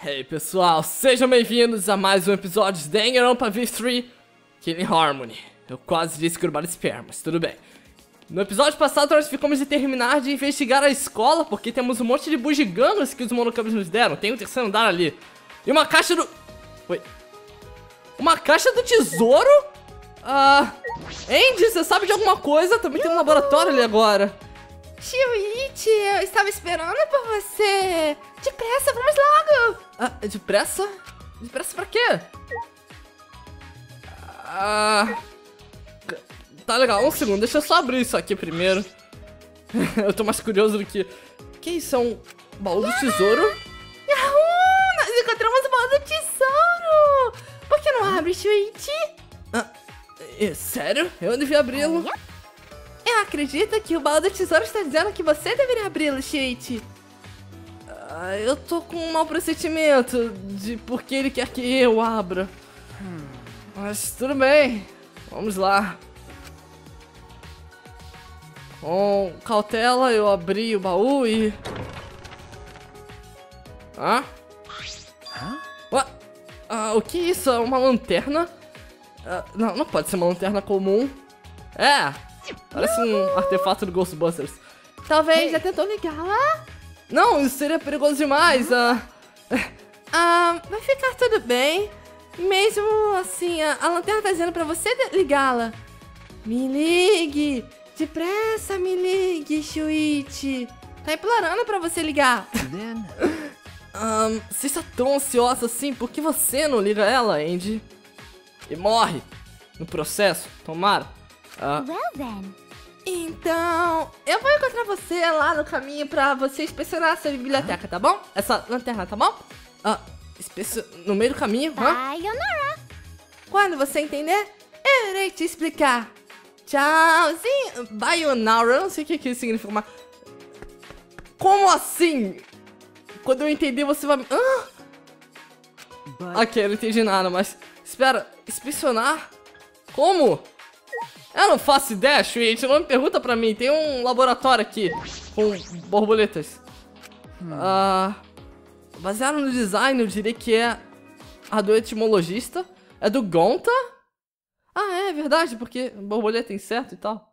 Hey pessoal, sejam bem-vindos a mais um episódio de Danganronpa V3 Killing Harmony. Eu quase disse Grubbar Spear, mas tudo bem. No episódio passado nós ficamos de terminar de investigar a escola, porque temos um monte de bugigangas que os monocampos nos deram. Tem um terceiro andar ali. E uma caixa do... Oi. Uma caixa do tesouro? Ah... Andy, você sabe de alguma coisa? Também tem um laboratório ali agora. Shuichi, eu estava esperando por você. Depressa, vamos logo. Ah, depressa? Depressa pra quê? Ah... Tá legal, um segundo, deixa eu só abrir isso aqui primeiro. eu tô mais curioso do que... Que isso, é um baú do tesouro? Yahoo! Nós encontramos o baú do tesouro! Por que não abre, Shuichi? Ah, é, sério? Eu devia abri-lo. Eu acredito que o baú do tesouro está dizendo que você deveria abri-lo, Shuichi. Ah, eu tô com um mau pressentimento de por que ele quer que eu abra. Mas tudo bem, vamos lá. Com cautela eu abri o baú e... Hã? Ué? Ah, o que é isso? É uma lanterna? Ah, não, não pode ser uma lanterna comum. É, parece um artefato do Ghostbusters. Talvez já tentou ligá-la? Não, isso seria perigoso demais. Ah, Ah, vai ficar tudo bem. Mesmo assim, a, a lanterna tá dizendo pra você ligá-la. Me ligue! Depressa, me ligue, Shuichi. Tá implorando pra você ligar. Ahn, você está tão ansiosa assim, por que você não liga ela, Andy? E morre no processo, tomara. Ah, Well then. Então, eu vou encontrar você lá no caminho pra você inspecionar essa biblioteca, tá bom? Essa lanterna, tá bom? ah, no meio do caminho, hã? Sayonara. Quando você entender, eu irei te explicar. Tchauzinho. Bayonara, eu não sei o que, que isso significa, mas... Como assim? Quando eu entender, você vai... me- Hã? Ok, eu não entendi nada, mas... Espera, inspecionar? Como? Eu não faço ideia, Shuichi, não me pergunta pra mim. Tem um laboratório aqui, com borboletas. Ah... baseado no design, eu diria que é a do etimologista. É do Gonta? Ah, é verdade, porque borboleta é inseto e tal.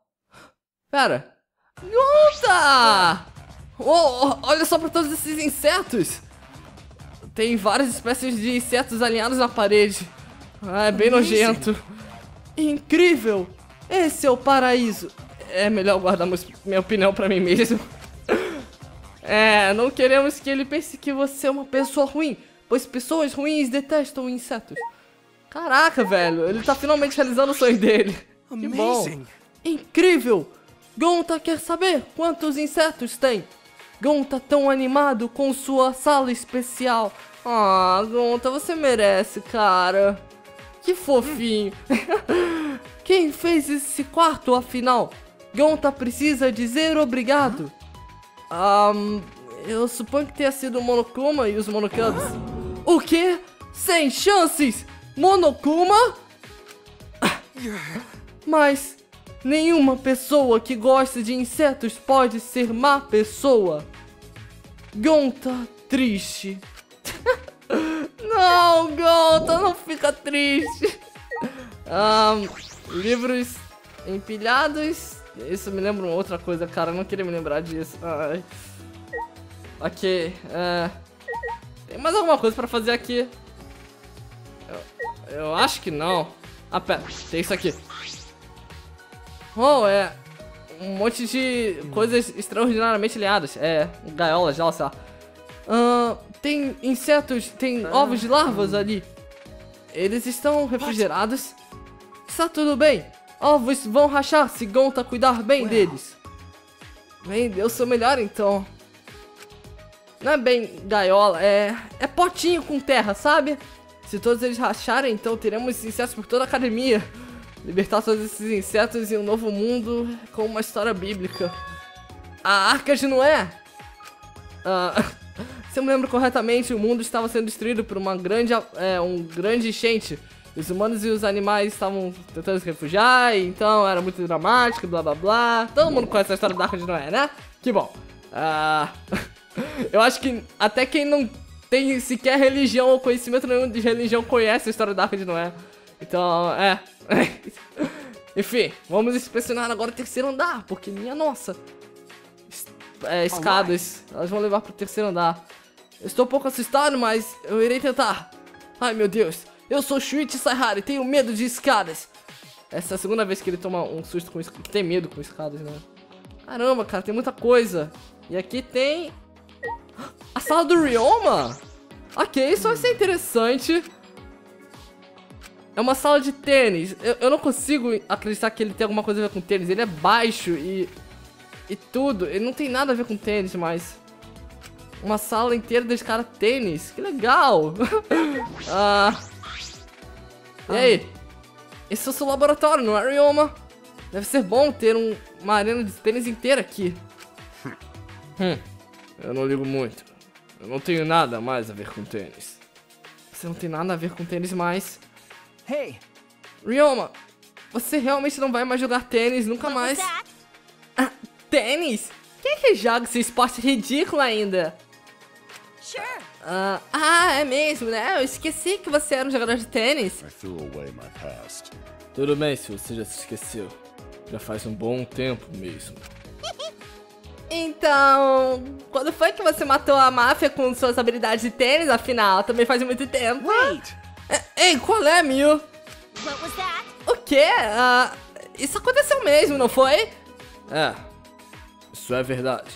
Pera. Gonta! Oh, olha só pra todos esses insetos. Tem várias espécies de insetos alinhados na parede. Ah, é bem nojento. Incrível! Esse é o paraíso. É melhor guardar minha opinião pra mim mesmo. É, não queremos que ele pense que você é uma pessoa ruim, pois pessoas ruins detestam insetos. Caraca, velho, ele tá finalmente realizando o sonho dele. Que bom. Incrível! Gonta quer saber quantos insetos tem. Gonta tão animado com sua sala especial. Ah, Gonta, você merece, cara. Que fofinho. Quem fez esse quarto, afinal? Gonta precisa dizer obrigado. Ahn, eu suponho que tenha sido o Monokuma e os Monocubs. O quê? Sem chances? Monokuma? Mas nenhuma pessoa que gosta de insetos pode ser má pessoa. Gonta triste. não, Gonta, não fica triste. Ahn, livros empilhados. Isso me lembra uma outra coisa, cara. Eu não queria me lembrar disso. Ai. Ok. é, Tem mais alguma coisa pra fazer aqui? Eu, eu acho que não. Ah, pera. Tem isso aqui. Oh, é. Um monte de coisas extraordinariamente liadas. É, gaiolas, já, sei lá. Ah, tem insetos, tem ovos de larvas ali. Eles estão refrigerados. Está tudo bem. Ovos vão rachar se Gonta cuidar bem deles. Bem, deu seu melhor então. Não é bem gaiola, é. É potinho com terra, sabe? Se todos eles racharem, então teremos insetos por toda a academia. Libertar todos esses insetos em um novo mundo com uma história bíblica. A Arca de Noé! Ah, se eu me lembro corretamente, o mundo estava sendo destruído por uma grande, é, um grande enchente. Os humanos e os animais estavam tentando se refugiar, então era muito dramático, blá blá blá. Todo mundo conhece a história da Arca de Noé, né? Que bom. Ah, eu acho que até quem não tem sequer religião ou conhecimento nenhum de religião conhece a história da Arca de Noé. Então, é. Enfim, vamos inspecionar agora o terceiro andar, porque minha nossa. É, escadas, elas vão levar pro terceiro andar. Eu estou um pouco assustado, mas eu irei tentar. Ai meu Deus, eu sou Shuichi Saihara e tenho medo de escadas. Essa é a segunda vez que ele toma um susto com escadas. Tem medo com escadas, né? Caramba, cara, tem muita coisa. E aqui tem. A sala do Ryoma! Ok, isso vai ser interessante. É uma sala de tênis. Eu, eu não consigo acreditar que ele tem alguma coisa a ver com tênis. Ele é baixo e. E tudo. Ele não tem nada a ver com tênis, mas. Uma sala inteira dedicada a tênis. Que legal! ah. E aí? Esse é o seu laboratório, não é, Ryoma? Deve ser bom ter um- uma arena de tênis inteira aqui. Hum, eu não ligo muito. Eu não tenho nada mais a ver com tênis. Você não tem nada a ver com tênis mais. Hey, Ryoma, você realmente não vai mais jogar tênis nunca mais. Ah, tênis? Quem é que joga esse esporte ridículo ainda? Sure. Ah, ah, é mesmo, né? Eu esqueci que você era um jogador de tênis. I threw away my past. Tudo bem se você já se esqueceu. Já faz um bom tempo mesmo. Então, quando foi que você matou a máfia com suas habilidades de tênis, afinal? Também faz muito tempo. wait! É, Ei, qual é, Mil? What was that? O quê? Ah, isso aconteceu mesmo, não foi? É, isso é verdade.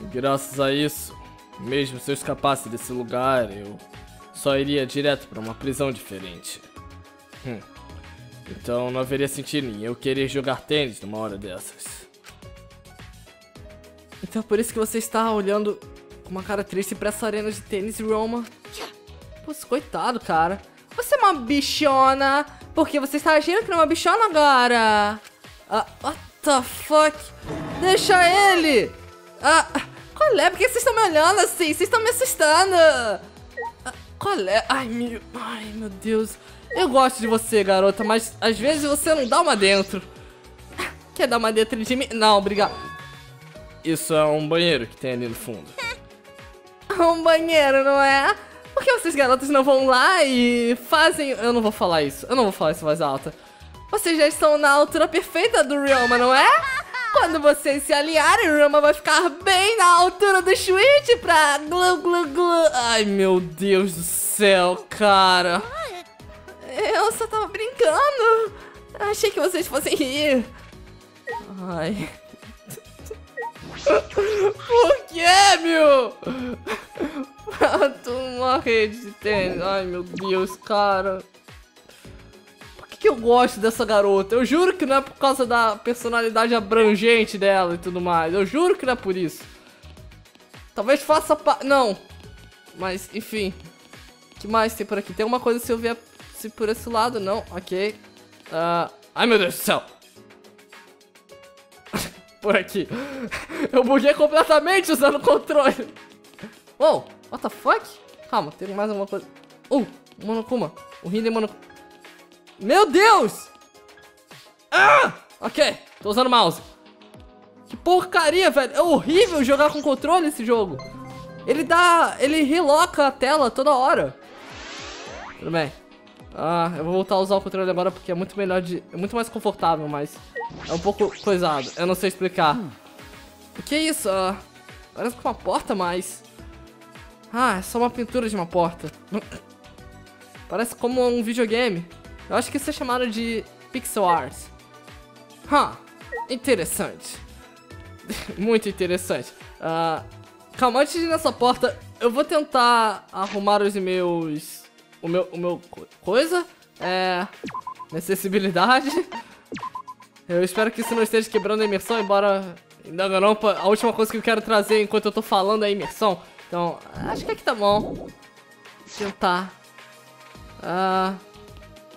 E graças a isso, mesmo se eu escapasse desse lugar, eu só iria direto pra uma prisão diferente. Hum. Então não haveria sentido em eu querer jogar tênis numa hora dessas. Então é por isso que você está olhando com uma cara triste pra essa arena de tênis, Roma. Putz, coitado, cara. Você é uma bichona. Porque você está agindo que não é uma bichona agora. Ah, what the fuck? Deixa ele! Ah, qual é? Por que vocês estão me olhando assim? Vocês estão me assustando. Ah, qual é? Ai, meu... Ai, meu Deus. Eu gosto de você, garota, mas às vezes você não dá uma dentro. Quer dar uma dentro de mim? Não, obrigado. Isso é um banheiro que tem ali no fundo. um banheiro, não é? Por que vocês garotas não vão lá e fazem. Eu não vou falar isso, eu não vou falar isso em voz alta. Vocês já estão na altura perfeita do Ryoma, não é? Quando vocês se aliarem, o Ryoma vai ficar bem na altura do Switch pra glu glu glu. Ai meu Deus do céu, cara. Eu só tava brincando. Achei que vocês fossem rir. Ai. Por que, meu? tu uma rede de tênis. Ai, meu Deus, cara. Que, que eu gosto dessa garota? Eu juro que não é por causa da personalidade abrangente dela e tudo mais. Eu juro que não é por isso. Talvez faça pa... Não. Mas, enfim. O que mais tem por aqui? Tem alguma coisa se eu vier se por esse lado? Não. Ok. Ah, Ai, meu Deus do céu. por aqui. Eu buguei completamente usando o controle. Uou, what the fuck? Calma, tem mais alguma coisa. Uh, Monokuma. O Hinden Monokuma. Meu Deus! Ah! Ok, tô usando mouse. Que porcaria, velho. É horrível jogar com controle esse jogo. Ele dá... Ele reloca a tela toda hora. Tudo bem. Ah, eu vou voltar a usar o controle agora porque é muito melhor de... É muito mais confortável, mas... É um pouco coisado. Eu não sei explicar. O que é isso? Ah, parece com uma porta, mas... Ah, é só uma pintura de uma porta. Parece como um videogame. Eu acho que isso é chamado de pixel art. Hã, interessante. Muito interessante. Ah, calma, antes de ir nessa porta, eu vou tentar arrumar os meus... O meu... O meu... co- Coisa? É... Acessibilidade. Eu espero que isso não esteja quebrando a imersão, embora... Não, pô, a última coisa que eu quero trazer enquanto eu tô falando é a imersão. Então, acho que aqui tá bom. Tentar. Ah...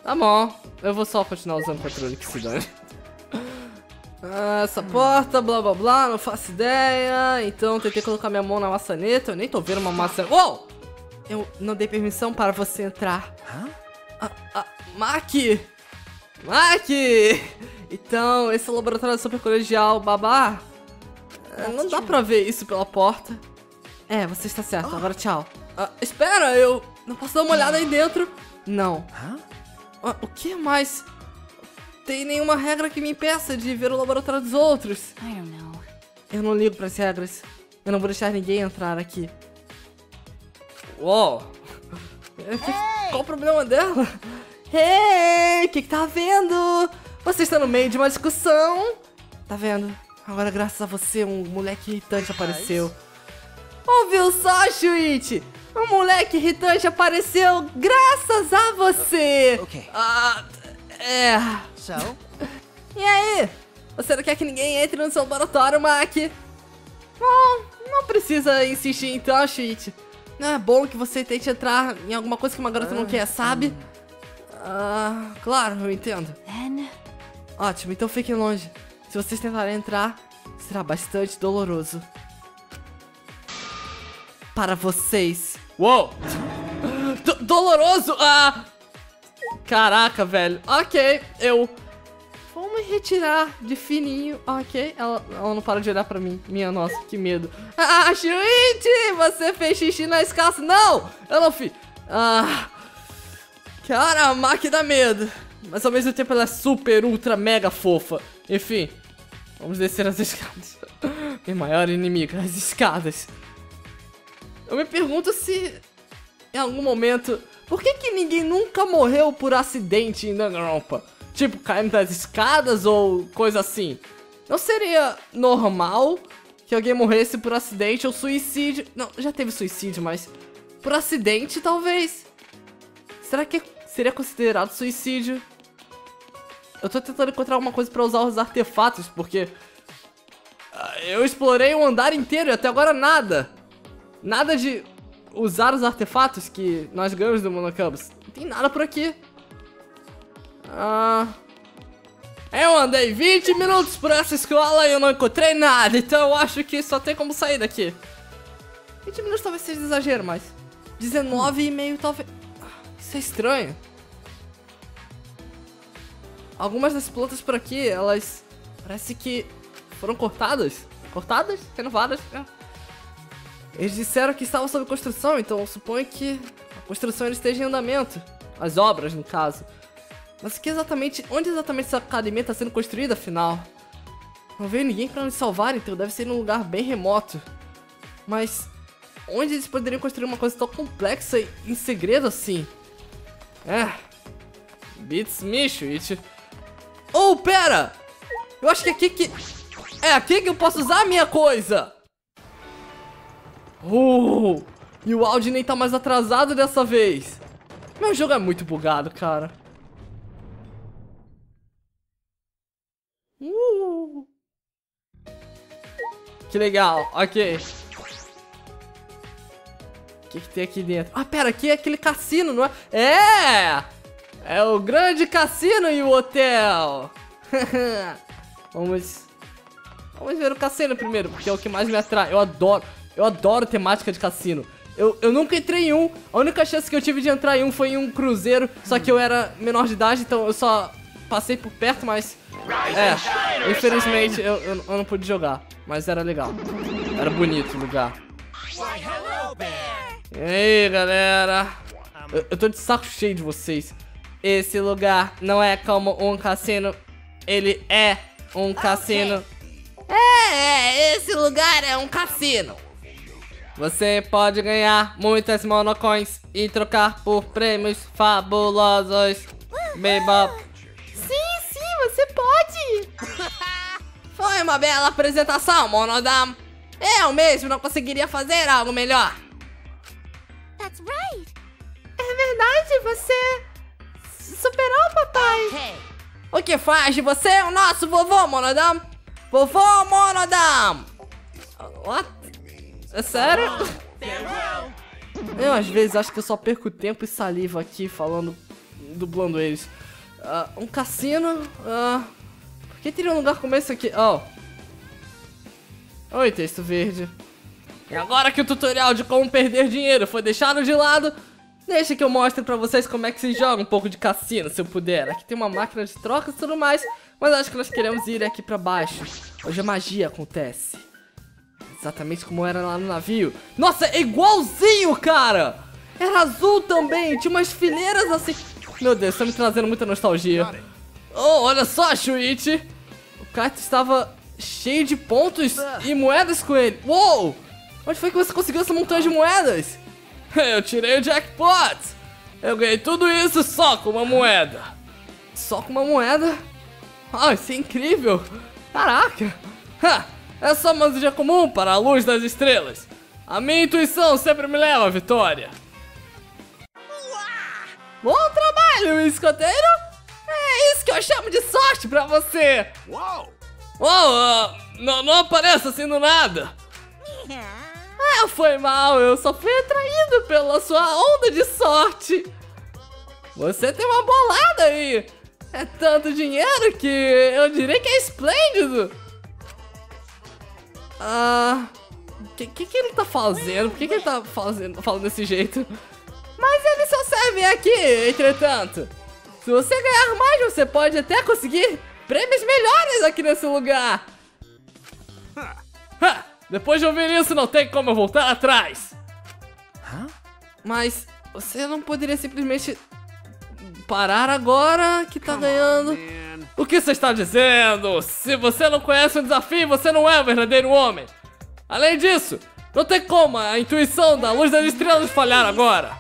Tá bom. Eu vou só continuar usando o controle que se dane. Ah, essa porta, blá blá blá, não faço ideia. Então tentei colocar minha mão na maçaneta. Eu nem tô vendo uma maçaneta. Uou! Eu não dei permissão para você entrar. Ah, ah, Mac! Mac! Então, esse laboratório é super colegial, babá. Ah, Não dá pra ver isso pela porta. É, você está certo. Agora tchau. Ah, espera, eu não posso dar uma olhada aí dentro. Não. Ah, o que mais? Tem nenhuma regra que me impeça de ver o laboratório dos outros. I don't know. Eu não ligo para as regras. Eu não vou deixar ninguém entrar aqui. Uou! Que- qual o problema dela? Hey! O que, que tá vendo? Você está no meio de uma discussão. Tá vendo? Agora, graças a você, um moleque irritante apareceu. Ouviu só, Shuichi? Um moleque irritante apareceu graças a você. Ok. Ah, é. So, E aí? Você não quer que ninguém entre no seu laboratório, Mac? Bom, não precisa insistir então, Shuichi. Não é bom que você tente entrar em alguma coisa que uma garota não quer, sabe? Ah, claro, eu entendo. Then, Ótimo, então fiquem longe. Se vocês tentarem entrar, será bastante doloroso. Para vocês. Uou! Do- doloroso? Ah! Caraca, velho. Ok, eu. Vou me retirar de fininho. Ok, ela, ela não para de olhar pra mim. Minha nossa, que medo. Ah, Shuichi! Você fez xixi na escassa. Não! Eu não fiz. Ah. Cara, a máquina dá medo. Mas ao mesmo tempo ela é super, ultra, mega fofa. Enfim, vamos descer as escadas. Minha maior inimiga, as escadas. Eu me pergunto se, em algum momento, por que, que ninguém nunca morreu por acidente em Danganronpa? Tipo, caindo das escadas ou coisa assim. Não seria normal que alguém morresse por acidente ou suicídio? Não, já teve suicídio, mas por acidente talvez. Será que seria considerado suicídio? Eu tô tentando encontrar alguma coisa pra usar os artefatos, porque ah, eu explorei o andar inteiro e até agora nada. Nada de usar os artefatos que nós ganhamos do Monocubs. Não tem nada por aqui. Ah. Eu andei 20 minutos por essa escola e eu não encontrei nada, então eu acho que só tem como sair daqui. 20 minutos talvez seja exagero, mas 19 e meio talvez. Ah, Isso é estranho. Algumas das plantas por aqui, elas parece que foram cortadas. Cortadas? Renovadas? É. Eles disseram que estavam sob construção, então suponho que a construção esteja em andamento. As obras, no caso. Mas que exatamente. Onde exatamente essa academia está sendo construída, afinal? Não veio ninguém para nos salvar, então deve ser em um lugar bem remoto. Mas. Onde eles poderiam construir uma coisa tão complexa e em segredo assim? É. Beats me, Switch. Oh, pera! Eu acho que é aqui que. É aqui que eu posso usar a minha coisa! Oh! E o áudio nem tá mais atrasado dessa vez. Meu jogo é muito bugado, cara. Uh. Que legal, ok. O que, que tem aqui dentro? Ah, pera, aqui é aquele cassino, não é? É! É o grande cassino e o hotel. Vamos... Vamos ver o cassino primeiro, porque é o que mais me atrai. Eu adoro, eu adoro temática de cassino. Eu, eu nunca entrei em um. A única chance que eu tive de entrar em um foi em um cruzeiro. Só que eu era menor de idade, então eu só passei por perto, mas. É, infelizmente eu, eu, eu não pude jogar. Mas era legal. Era bonito o lugar. E aí, galera? Eu, eu tô de saco cheio de vocês. Esse lugar não é como um cassino. Ele é um cassino. É, é, esse lugar é um cassino. Você pode ganhar muitas monocoins e trocar por prêmios fabulosos. Bebop. Sim, sim, você pode. Foi uma bela apresentação, Monodam. Eu mesmo não conseguiria fazer algo melhor. that's right. É verdade, você superou o papai. O que faz de você o nosso vovô, Monodam? Vovô Monodam! What? É sério? Eu às vezes acho que eu só perco tempo e saliva aqui falando, dublando eles. Ah, um cassino? Ah, por que teria um lugar como esse aqui? Oh. Oi, texto verde. E agora que o tutorial de como perder dinheiro foi deixado de lado, deixa que eu mostre pra vocês como é que se joga um pouco de cassino, se eu puder. Aqui tem uma máquina de trocas e tudo mais, mas acho que nós queremos ir aqui pra baixo, onde a magia acontece. Exatamente como era lá no navio. Nossa, é igualzinho, cara! Era azul também, tinha umas fileiras assim. Meu Deus, tá me trazendo muita nostalgia. Oh, olha só, Shuichi! O Kaito estava cheio de pontos e moedas com ele. Uou! Onde foi que você conseguiu essa montanha de moedas? Eu tirei o jackpot! Eu ganhei tudo isso só com uma moeda. Só com uma moeda? Ah, isso é incrível! Caraca! Ha, é só mais um dia comum para a luz das estrelas. A minha intuição sempre me leva à vitória. Bom trabalho, escoteiro! É isso que eu chamo de sorte pra você! Whoa! Oh, ah, não, não apareça assim do nada! Ah, foi mal, eu só fui atraído pela sua onda de sorte! Você tem uma bolada aí! É tanto dinheiro que eu diria que é esplêndido! Ah. O que, que, que ele tá fazendo? Por que, que ele tá fazendo, falando desse jeito? Mas ele só serve aqui, entretanto. Se você ganhar mais, você pode até conseguir prêmios melhores aqui nesse lugar. Ha! Depois de ouvir isso, não tem como eu voltar atrás. Mas você não poderia simplesmente parar agora que tá ganhando. O que você está dizendo? Se você não conhece o desafio, você não é o verdadeiro homem. Além disso, não tem como a intuição da luz das estrelas falhar agora.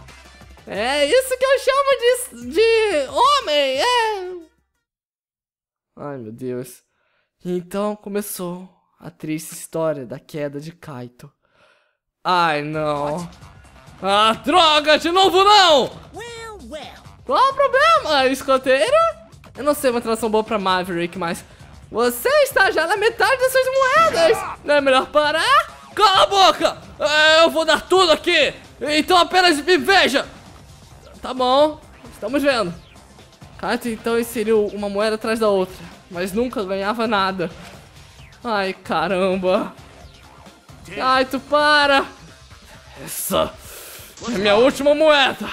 É isso que eu chamo de, de homem, é. Ai, meu Deus. Então começou a triste história da queda de Kaito. Ai, não. Ah, droga, de novo não! Qual o problema, escoteiro? Eu não sei uma tradução boa pra Maverick, mas... Você está já na metade das suas moedas! Não é melhor parar? Cala a boca! É, Eu vou dar tudo aqui! Então apenas me veja! Tá bom, estamos vendo. Kaito então inseriu uma moeda atrás da outra, mas nunca ganhava nada. Ai, caramba. Kaito, para! Essa é minha última moeda!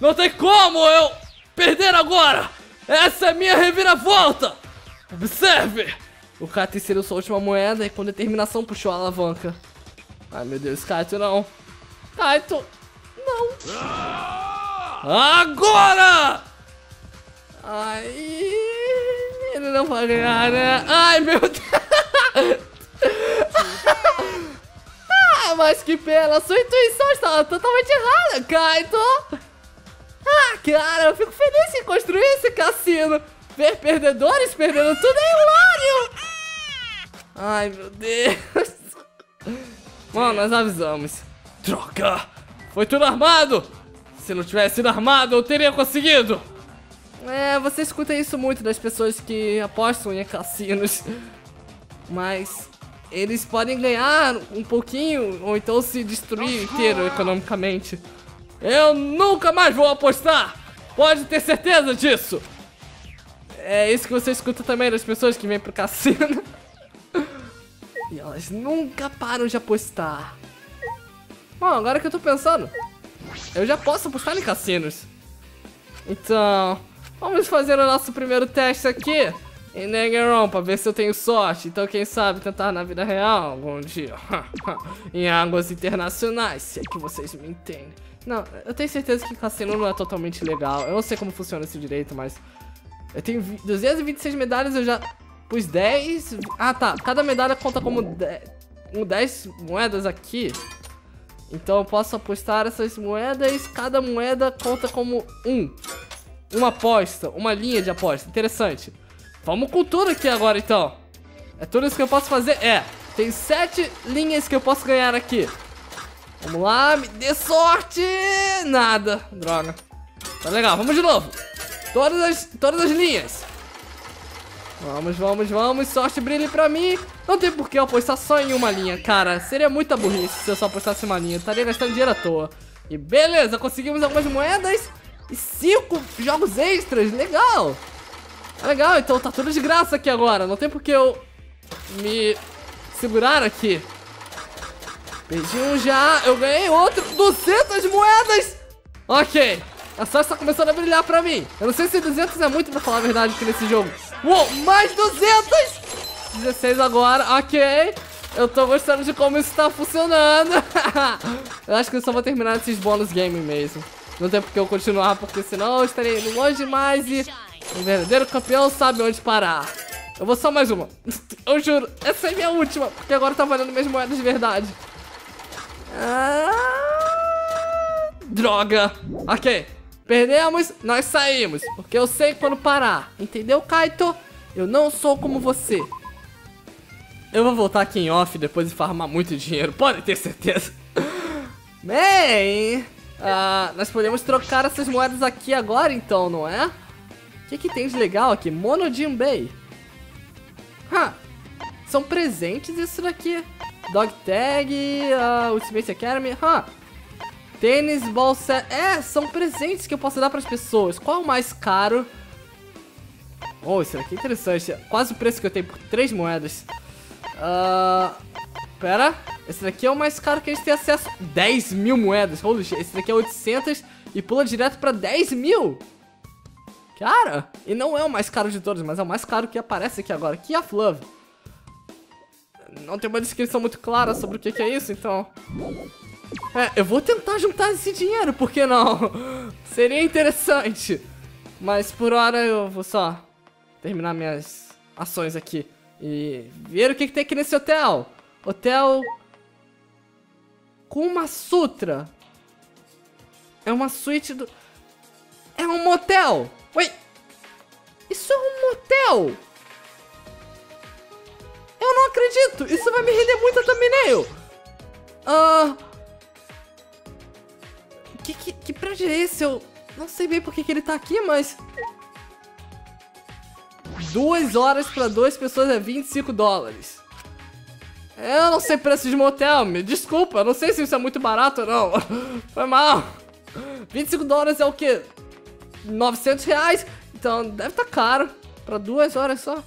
Não tem como eu perder agora! Essa é minha reviravolta! Observe! O Kaito inseriu sua última moeda e com determinação puxou a alavanca. Ai meu Deus, Kaito não! Kaito! Não! Agora! Ai, ele não vai ganhar, né? Ai, meu Deus! ah, mas que pena, sua intuição estava totalmente errada, Kaito! Ah, cara, eu fico feliz em construir esse cassino. Ver perdedores perdendo tudo é hilário! Ai, meu Deus! Bom, nós avisamos. Droga! Foi tudo armado! Se não tivesse sido armado, eu teria conseguido! É, você escuta isso muito das pessoas que apostam em cassinos. Mas eles podem ganhar um pouquinho ou então se destruir inteiro economicamente. Eu nunca mais vou apostar! Pode ter certeza disso! É isso que você escuta também das pessoas que vêm pro cassino. e elas nunca param de apostar. Bom, agora que eu tô pensando, eu já posso apostar em cassinos. Então, vamos fazer o nosso primeiro teste aqui em Negaron pra ver se eu tenho sorte. Então, quem sabe tentar na vida real algum dia. em águas internacionais, se é que vocês me entendem. Não, eu tenho certeza que cassino não é totalmente legal. Eu não sei como funciona esse direito, mas... Eu tenho vi- 226 medalhas, eu já pus 10... Ah, tá. Cada medalha conta como 10, um 10 moedas aqui. Então eu posso apostar essas moedas, cada moeda conta como um. Uma aposta, uma linha de aposta. Interessante. Vamos com tudo aqui agora então. É tudo isso que eu posso fazer? É. Tem sete linhas que eu posso ganhar aqui. Vamos lá, me dê sorte! Nada. Droga. Tá legal, vamos de novo. Todas as, todas as linhas. Vamos, vamos, vamos. Sorte brilhe pra mim. Não tem por que eu apostar só em uma linha, cara. Seria muita burrice se eu só apostasse em uma linha. Eu estaria gastando dinheiro à toa. E beleza, conseguimos algumas moedas e cinco jogos extras. Legal. Tá legal, então tá tudo de graça aqui agora. Não tem por que eu me segurar aqui. Perdi um já, eu ganhei outro. 200 moedas. Ok. A sorte tá começando a brilhar pra mim. Eu não sei se 200 é muito pra falar a verdade aqui nesse jogo. Uou, mais 200! 16 agora, ok. Eu tô gostando de como isso tá funcionando. eu acho que eu só vou terminar esses bônus game mesmo. Não tem porque eu continuar, porque senão eu estarei indo longe demais e o verdadeiro campeão sabe onde parar. Eu vou só mais uma. Eu juro, essa é minha última, porque agora tá valendo minhas moedas de verdade. Ah, droga. Ok. Perdemos, nós saímos. Porque eu sei quando parar. Entendeu, Kaito? Eu não sou como você. Eu vou voltar aqui em off depois e farmar muito dinheiro. Pode ter certeza. Bem... Uh, nós podemos trocar essas moedas aqui agora, então, não é? O que, que tem de legal aqui? Mono Jinbei. Huh. São presentes isso daqui. Dog Tag, uh, Ultimate Academy. Huh. Tênis, bolsa. É, são presentes que eu posso dar para as pessoas. Qual é o mais caro? Oh, isso aqui é interessante. Quase o preço que eu tenho por 3 moedas. Uh, pera. Esse daqui é o mais caro que a gente tem acesso. 10 mil moedas. Holy shit. Esse daqui é 800 e pula direto pra 10 mil. Cara, e não é o mais caro de todos, mas é o mais caro que aparece aqui agora. Key of Love. Não tem uma descrição muito clara sobre o que, que é isso, então... É, eu vou tentar juntar esse dinheiro, por que não? Seria interessante. Mas por hora eu vou só terminar minhas ações aqui. E ver o que, que tem aqui nesse hotel. Hotel... Kuma Sutra. É uma suíte do... É um motel. Oi. Isso é um motel. Eu não acredito. Isso vai me render muito thumbnail. Ah... Uh... Que, que, que prédio é esse? Eu não sei bem por que, que ele tá aqui, mas... Duas horas pra duas pessoas é 25 dólares. Eu não sei preço de motel, me desculpa, eu não sei se isso é muito barato ou não. Foi mal. 25 dólares é o quê? 900 reais? Então deve estar tá caro. Pra duas horas só.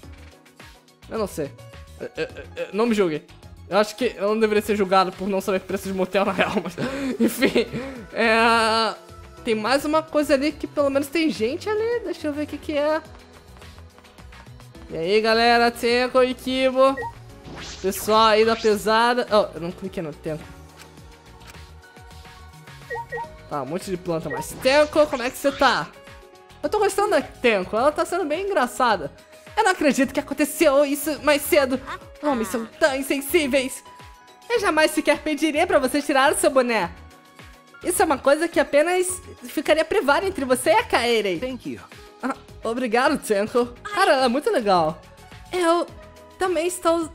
Eu não sei. Eu, eu, eu, não me julguem. Eu acho que eu não deveria ser julgado por não saber preço de motel na real, mas... Enfim, é... Tem mais uma coisa ali que pelo menos tem gente ali. Deixa eu ver o que que é. E aí, galera, Tenko e Kibo. Pessoal aí da pesada. Oh, eu não cliquei no Tenko. Tá, um monte de planta, mas Tenko, como é que você tá? Eu tô gostando da Tenko, ela tá sendo bem engraçada. Eu não acredito que aconteceu isso mais cedo. Homens são tão insensíveis. Eu jamais sequer pediria pra você tirar o seu boné. Isso é uma coisa que apenas ficaria privada entre você e a Kairi. Thank you. Ah, obrigado, Tenko. Cara, ela é muito legal. Eu também estou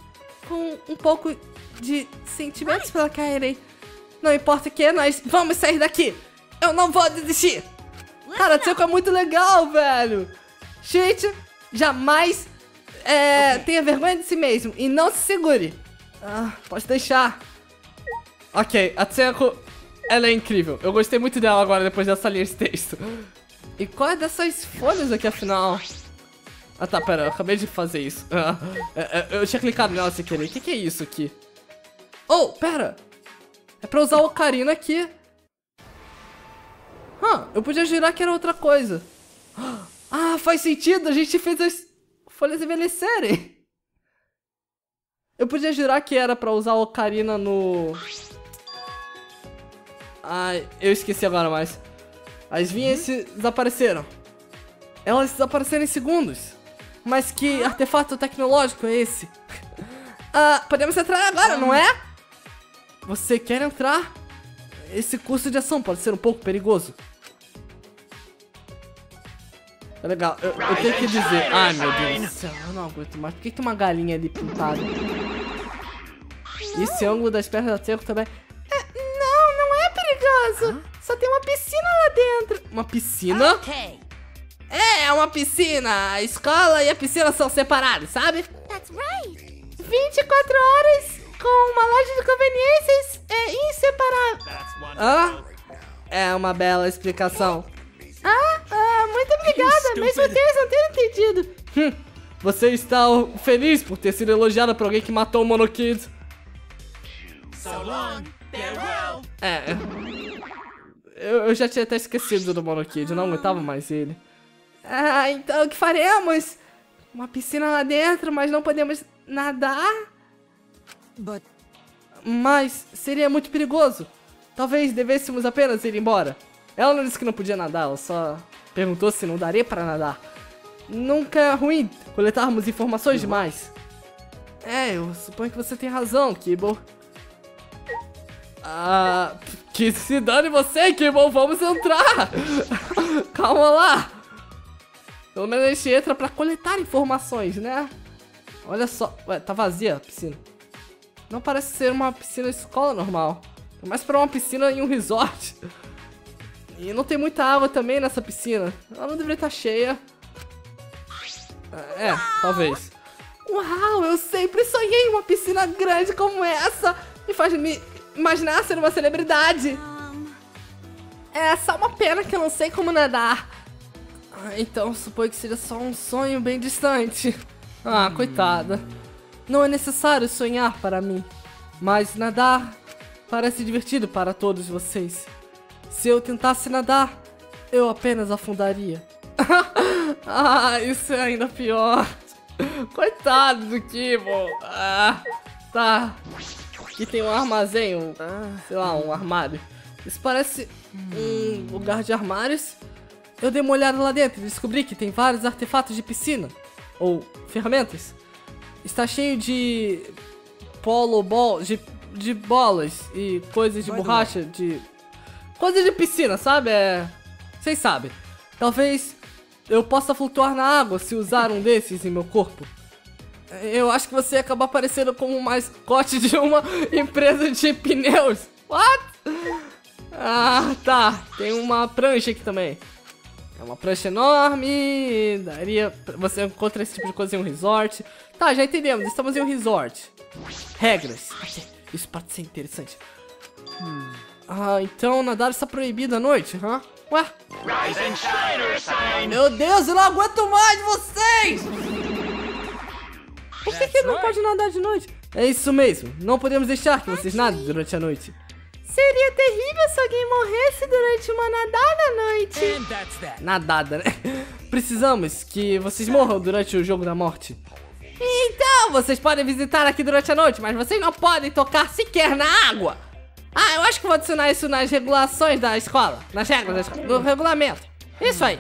com um pouco de sentimentos pela Kairi. Não importa o que, nós vamos sair daqui. Eu não vou desistir. Cara, Tenko é muito legal, velho. Gente, jamais é, okay. tenha vergonha de si mesmo e não se segure. Ah, pode deixar. Ok, a Tsenko, ela é incrível. Eu gostei muito dela agora depois dessa linha de texto. E qual é dessas folhas aqui, afinal? Ah tá, pera, eu acabei de fazer isso. Ah, é, é, eu tinha clicado nela sem querer. O que, que é isso aqui? Oh, pera! É pra usar o Ocarina aqui. Ah, eu podia girar que era outra coisa. Ah, faz sentido, a gente fez as folhas envelhecerem. Eu podia jurar que era pra usar a Ocarina no... Ai, eu esqueci agora mais. As vinhas uhum. desapareceram. Elas desapareceram em segundos. Mas que artefato tecnológico é esse? ah, podemos entrar agora, não é? Você quer entrar? Esse curso de ação pode ser um pouco perigoso. É legal, eu, eu, tenho que dizer. Ai meu Deus do céu, eu não aguento mais. Por que tem uma galinha ali pintada? Esse ângulo das pernas da Teco também. É, não, não é perigoso. Só tem uma piscina lá dentro. Uma piscina? Ok. É, uma piscina. A escola e a piscina são separados, sabe? That's right. 24 horas com uma loja de conveniências é inseparável. Ah, é uma bela explicação. Muito obrigada, mesmo Deus não ter entendido. Hum, você está feliz por ter sido elogiada por alguém que matou o Monokid? So long, farewell. É. Eu, eu já tinha até esquecido do Monokid, eu não aguentava mais ele. Ah, então o que faremos? Uma piscina lá dentro, mas não podemos nadar? But Mas seria muito perigoso. Talvez devêssemos apenas ir embora. Ela não disse que não podia nadar, ela só perguntou se não daria para nadar. Nunca é ruim coletarmos informações demais. É, eu suponho que você tem razão, Kibo. Ah, que se dane você, Kibo, vamos entrar! Calma lá! Pelo menos a gente entra pra coletar informações, né? Olha só, ué, tá vazia a piscina. Não parece ser uma piscina escola normal. É mais pra uma piscina em um resort. E não tem muita água também nessa piscina. Ela não deveria estar cheia. É, talvez. Uau, eu sempre sonhei uma piscina grande como essa. Me faz me imaginar ser uma celebridade. É só uma pena que eu não sei como nadar. Ah, Então suponho que seja só um sonho bem distante. Ah, coitada. Não é necessário sonhar para mim. Mas nadar parece divertido para todos vocês. Se eu tentasse nadar, eu apenas afundaria. ah, isso é ainda pior. Coitado do Kibo. Ah, tá. Aqui tem um armazém, um, sei lá, um armário. Isso parece um lugar de armários. Eu dei uma olhada lá dentro e descobri que tem vários artefatos de piscina. Ou ferramentas. Está cheio de polo ball, de, de bolas e coisas de borracha, de... Coisas de piscina, sabe? É... Vocês sabem. Talvez eu possa flutuar na água se usar um desses em meu corpo. Eu acho que você ia acabar parecendo como um mascote de uma empresa de pneus. What? Ah, tá. Tem uma prancha aqui também. É uma prancha enorme. Daria. Você encontra esse tipo de coisa em um resort. Tá, já entendemos. Estamos em um resort. Regras. Isso pode ser interessante. Hum. Ah, então nadar está proibido à noite, hã? Ué? Rise and shine. Meu Deus, eu não aguento mais vocês! Por que, que não pode nadar de noite? É isso mesmo, não podemos deixar que vocês nadem durante a noite. Seria terrível se alguém morresse durante uma nadada à noite. Nadada, né? Precisamos que vocês morram durante o jogo da morte. Então, Vocês podem visitar aqui durante a noite, mas vocês não podem tocar sequer na água. Ah, eu acho que vou adicionar isso nas regulações da escola. Nas regras da escola, do regulamento. Isso aí.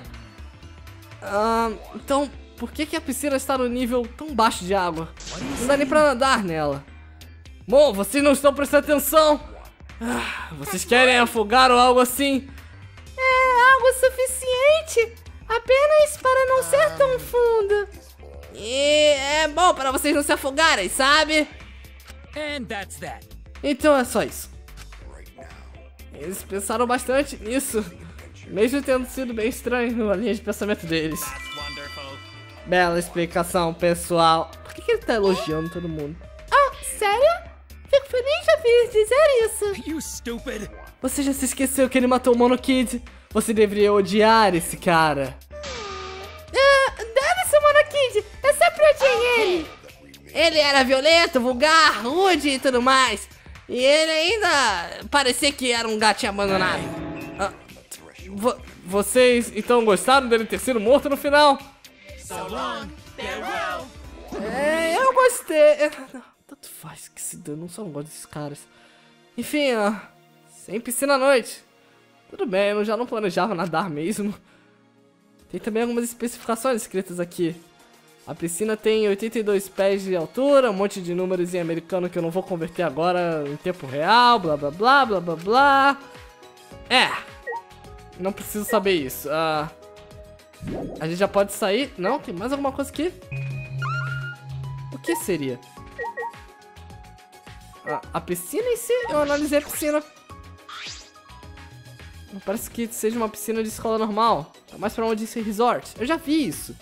Ahn, então, por que, que a piscina está no nível tão baixo de água? Não dá nem pra nadar nela. Bom, vocês não estão prestando atenção. Ah, vocês querem afogar ou algo assim? é água suficiente. Apenas para não ser tão funda. E é bom para vocês não se afogarem, sabe? And that's that. Então é só isso. Eles pensaram bastante nisso, mesmo tendo sido bem estranho a linha de pensamento deles. Bela explicação, pessoal. Por que, que ele tá elogiando todo mundo? Ah, sério? Fico feliz de ouvir dizer isso. You stupid. Você já se esqueceu que ele matou o Mono Kid? Você deveria odiar esse cara. Ah, dane-se, Monokid. Eu sempre odiei ele. Ele era violento, vulgar, rude e tudo mais. E ele ainda parecia que era um gatinho abandonado. Ah, vo- vocês então gostaram dele ter sido morto no final? So long. Farewell. É, eu gostei. Não, tanto faz que se dane, eu só não gosto desses caras. Enfim, ó, sem piscina à noite. Tudo bem, eu já não planejava nadar mesmo. Tem também algumas especificações escritas aqui. A piscina tem 82 pés de altura, um monte de números em americano que eu não vou converter agora em tempo real, blá blá blá blá blá blá. É, não preciso saber isso. Ah, a gente já pode sair. Não, tem mais alguma coisa aqui? O que seria? A, a piscina em si? Eu analisei a piscina. Não parece que seja uma piscina de escola normal. É mais pra uma de resort. Eu já vi isso.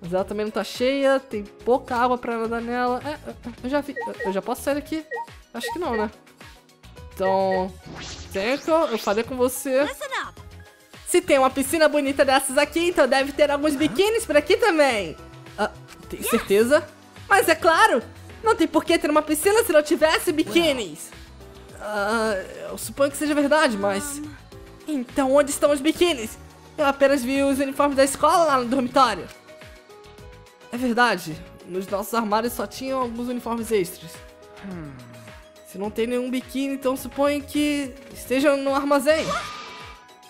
Mas ela também não tá cheia, tem pouca água pra nadar nela. É, é, eu já vi. Eu- já posso sair daqui? Acho que não, né? Então. Tenko, eu falei com você. Se tem uma piscina bonita dessas aqui, então deve ter alguns biquínis por aqui também. Ah, tem certeza? Mas é claro! Não tem por que ter uma piscina se não tivesse biquínis. Ah, eu suponho que seja verdade, mas... Então onde estão os biquínis? Eu apenas vi os uniformes da escola lá no dormitório. É verdade, nos nossos armários só tinham alguns uniformes extras. Se não tem nenhum biquíni, então suponho que esteja no armazém.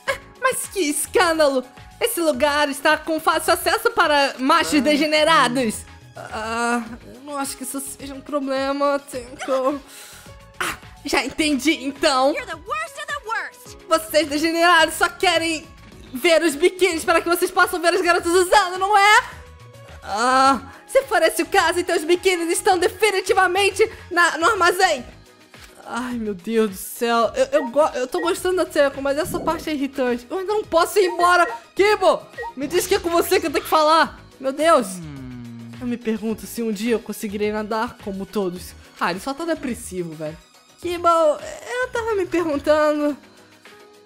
Ah, Mas que escândalo! Esse lugar está com fácil acesso para machos degenerados. Ah, eu não acho que isso seja um problema, Tenko. Ah, já entendi, então. You're the worst of the worst. Vocês degenerados só querem ver os biquínis para que vocês possam ver as garotas usando, não é? Ah, se for o caso, então os biquínis estão definitivamente na, no armazém. Ai, meu Deus do céu. Eu, eu, eu tô gostando da Teco, mas essa parte é irritante. Eu ainda não posso ir embora. Kibo, me diz que é com você que eu tenho que falar. Meu Deus. Eu me pergunto se um dia eu conseguirei nadar como todos. Ah, ele só tá depressivo, velho. Kibo, eu tava me perguntando...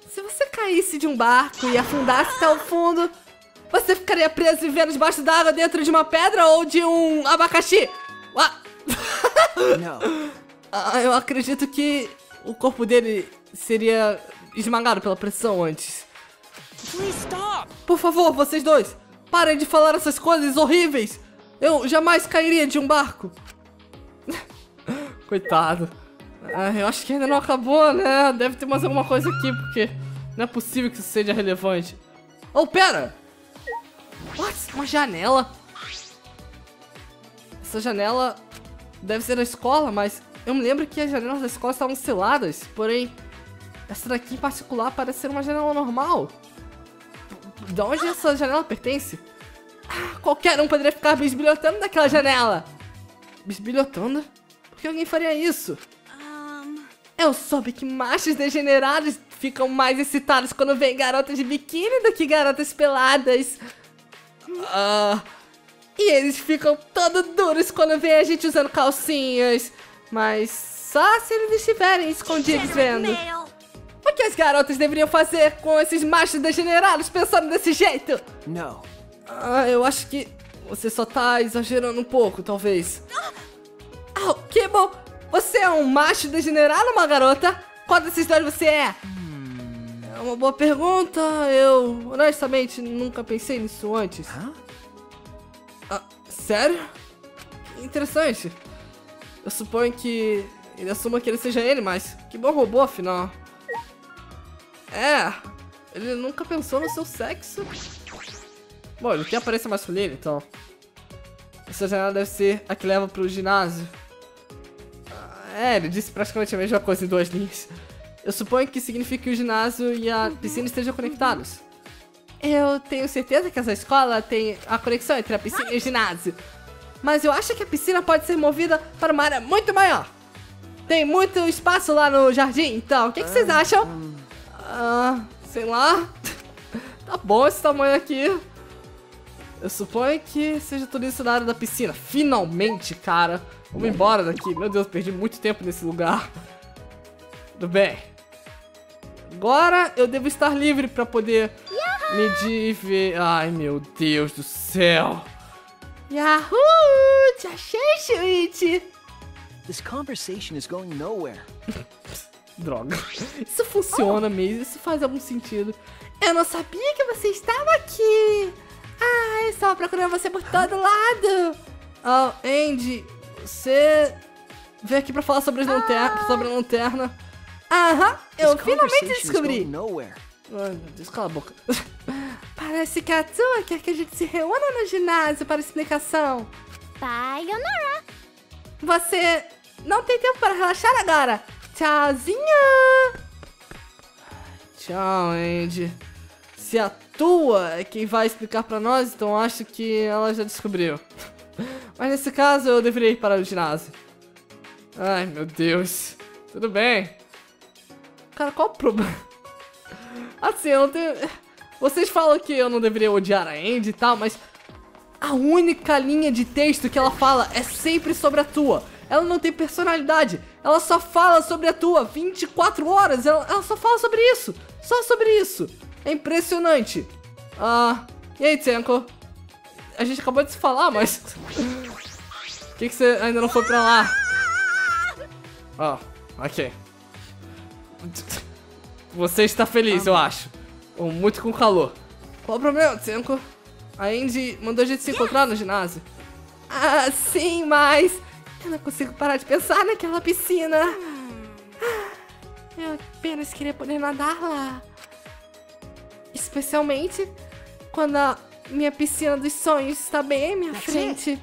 Se você caísse de um barco e afundasse até o fundo, você ficaria preso vivendo debaixo d'água dentro de uma pedra ou de um abacaxi? No. Ah, eu acredito que o corpo dele seria esmagado pela pressão antes. Por favor, vocês dois, parem de falar essas coisas horríveis. Eu jamais cairia de um barco. Coitado. Ah, eu acho que ainda não acabou, né? Deve ter mais alguma coisa aqui, porque não é possível que isso seja relevante. Oh, pera! What? Uma janela? Essa janela deve ser da escola, mas eu me lembro que as janelas da escola estavam seladas. Porém, essa daqui em particular parece ser uma janela normal. De onde essa janela pertence? Ah, qualquer um poderia ficar bisbilhotando daquela janela. Bisbilhotando? Por que alguém faria isso? Um, Eu soube que machos degenerados ficam mais excitados quando vêm garotas de biquíni do que garotas peladas. Ah, e eles ficam todos duros quando vêm a gente usando calcinhas. Mas só se eles estiverem escondidos vendo. O que as garotas deveriam fazer com esses machos degenerados pensando desse jeito? No. Ah, eu acho que você só tá exagerando um pouco, talvez. Ah, que bom! Você é um macho degenerado, uma garota? Qual desses dois você é? É uma boa pergunta. Eu, honestamente, nunca pensei nisso antes. Huh? Ah, sério? Interessante. Eu suponho que ele assuma que ele seja ele, mas que bom robô, afinal. É, ele nunca pensou no seu sexo. Bom, ele tem aparência masculina, então. Essa janela deve ser a que leva pro ginásio. Ah, É, ele disse praticamente a mesma coisa em duas linhas. Eu suponho que significa que o ginásio e a piscina estejam conectados. Eu tenho certeza que essa escola tem a conexão entre a piscina e o ginásio. Mas eu acho que a piscina pode ser movida para uma área muito maior. Tem muito espaço lá no jardim, então o que, que vocês acham? Ah, sei lá. tá bom esse tamanho aqui. Eu suponho que seja tudo isso na área da piscina. Finalmente, cara. Vamos embora daqui. Meu Deus, perdi muito tempo nesse lugar. Tudo bem. Agora eu devo estar livre pra poder me diver. Ai, meu Deus do céu. Yahoo! Te achei, Shuichi! This conversation is going nowhere. Droga. Isso funciona mesmo, isso faz algum sentido. Eu não sabia que você estava aqui. Ah, eu estava procurando você por todo lado. Ah, Andy, você veio aqui pra falar sobre, as lanter sobre a lanterna. Aham, eu finalmente descobri. Ai, meu Deus, cala a boca. Parece que a tua quer que a gente se reúna no ginásio para explicação. Sayonara. Você não tem tempo para relaxar agora. Tchauzinho. Tchau, Andy. Se a tua é quem vai explicar pra nós, então acho que ela já descobriu. Mas nesse caso eu deveria ir para o ginásio. Ai, meu Deus. Tudo bem. Cara, qual o problema? Assim, eu não tenho... Vocês falam que eu não deveria odiar a Andy e tal, mas a única linha de texto que ela fala é sempre sobre a tua. Ela não tem personalidade. Ela só fala sobre a tua 24 horas. Ela, ela só fala sobre isso. Só sobre isso. É impressionante. Ah, e aí, Tsenko? A gente acabou de se falar, mas. Por que, que você ainda não foi pra lá? Ó, ok. Você está feliz, eu acho. Ou muito com calor. Qual o problema, Tsenko? A Andy mandou a gente se encontrar no ginásio. Ah, sim, mas Eu não consigo parar de pensar naquela piscina. Eu apenas queria poder nadar lá. Especialmente quando a minha piscina dos sonhos está bem à minha frente.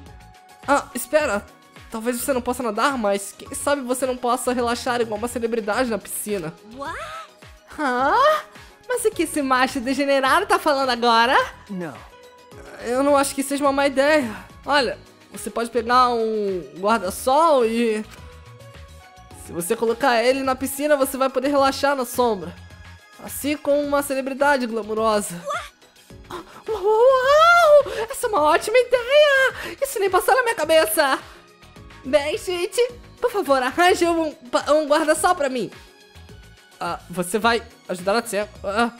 Ah, espera. Talvez você não possa nadar, mas quem sabe você não possa relaxar igual uma celebridade na piscina. What? Hã? Mas o que esse macho degenerado tá falando agora? No. Eu não acho que seja uma má ideia. Olha, você pode pegar um guarda-sol e. Se você colocar ele na piscina, você vai poder relaxar na sombra. Assim como uma celebridade glamurosa. Uau, uau! Essa é uma ótima ideia! Isso nem passou na minha cabeça! Bem, gente, por favor, arranje um, um guarda-sol pra mim. Ah, você vai ajudar a Tseco. Ah,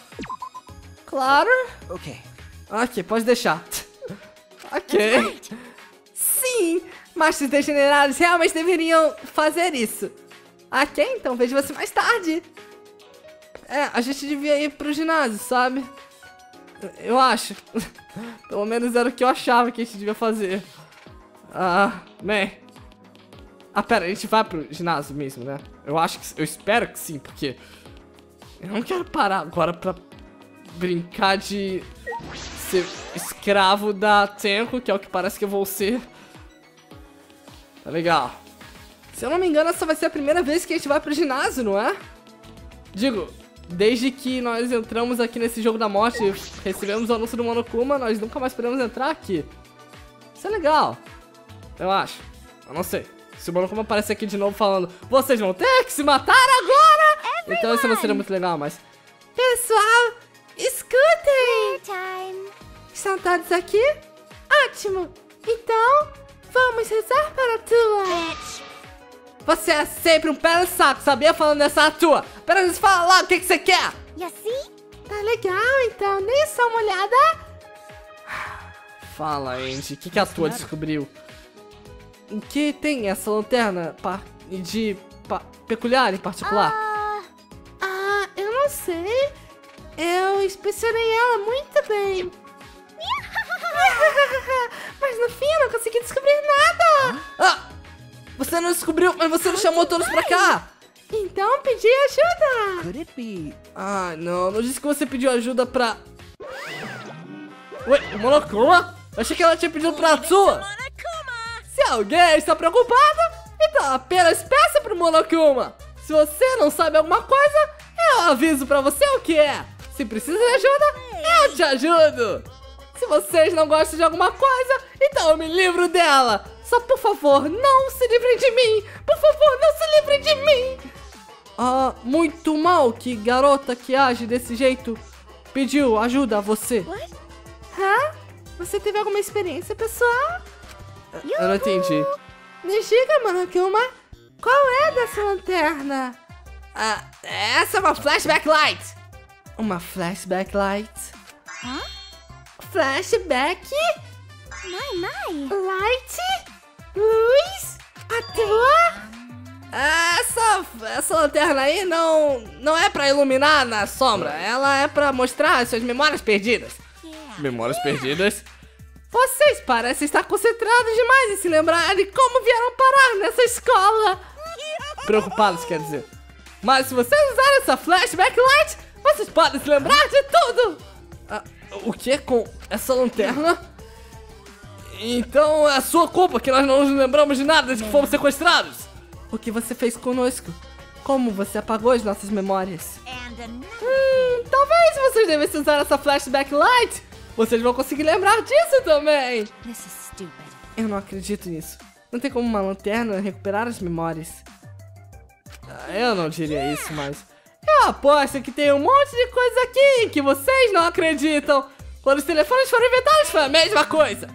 Claro. Okay. ok, pode deixar. ok. Sim, machos degenerados realmente deveriam fazer isso. Ok, então vejo você mais tarde. É, a gente devia ir pro ginásio, sabe? Eu acho. Pelo menos era o que eu achava que a gente devia fazer. Ah, bem. Ah, pera, a gente vai pro ginásio mesmo, né? Eu acho que. Eu espero que sim, porque. Eu não quero parar agora pra brincar de ser escravo da Tenko, que é o que parece que eu vou ser. Tá legal. Se eu não me engano, essa vai ser a primeira vez que a gente vai pro ginásio, não é? Digo, desde que nós entramos aqui nesse jogo da morte recebemos o anúncio do Monokuma, nós nunca mais podemos entrar aqui. Isso é legal. Eu acho. Eu não sei. Se o Monokuma aparecer aqui de novo falando Vocês vão ter que se matar agora! Então isso não seria muito legal, mas... Pessoal, escutem! Time. Estão todos aqui? Ótimo! Então, vamos rezar para a tua. Bitch. Você é sempre um pé no saco, sabia? Falando dessa tua. Apenas fala lá o que, que você quer. You see? Tá legal, então, nem só uma olhada. Fala, Andy, o que, que a tua descobriu? O que tem essa lanterna de pa- peculiar em particular? Uh, Ah, eu não sei. Eu inspecionei ela muito bem. Mas no fim eu não consegui descobrir nada. Ah! Você não descobriu, mas você não chamou todos pra cá! Então pedi ajuda. Could it be? Ah, não, não disse que você pediu ajuda pra. Ué, o Monokuma? Eu achei que ela tinha pedido pra sua! Se alguém está preocupado, então apenas peça pro Monokuma! Se você não sabe alguma coisa, eu aviso pra você o que é! Se precisa de ajuda, eu te ajudo! Se vocês não gostam de alguma coisa, então eu me livro dela! Só por favor, não se livrem de mim! Por favor, não se livrem de mim! Ah, muito mal que garota que age desse jeito pediu ajuda a você. Hã? Você teve alguma experiência pessoal? Eu não entendi. Me diga, Monokuma, qual é dessa lanterna? Ah, essa é uma flashback light. Uma flashback light? Flashback? My, my. Light? Luz? A tua? Essa, essa lanterna aí não, não é pra iluminar na sombra. Ela é pra mostrar suas memórias perdidas. Memórias perdidas? Vocês parecem estar concentrados demais em se lembrar de como vieram parar nessa escola. Preocupados, quer dizer. Mas se vocês usarem essa flashback light, vocês podem se lembrar de tudo. Ah, o que com essa lanterna? Então é sua culpa que nós não nos lembramos de nada desde que fomos sequestrados. O que você fez conosco? Como você apagou as nossas memórias? Hum, talvez vocês devessem usar essa flashback light. Vocês vão conseguir lembrar disso também. This is stupid. Eu não acredito nisso. Não tem como uma lanterna recuperar as memórias. Ah, Eu não diria isso, mas. Eu aposto que tem um monte de coisa aqui que vocês não acreditam. Quando os telefones foram inventados foi a mesma coisa.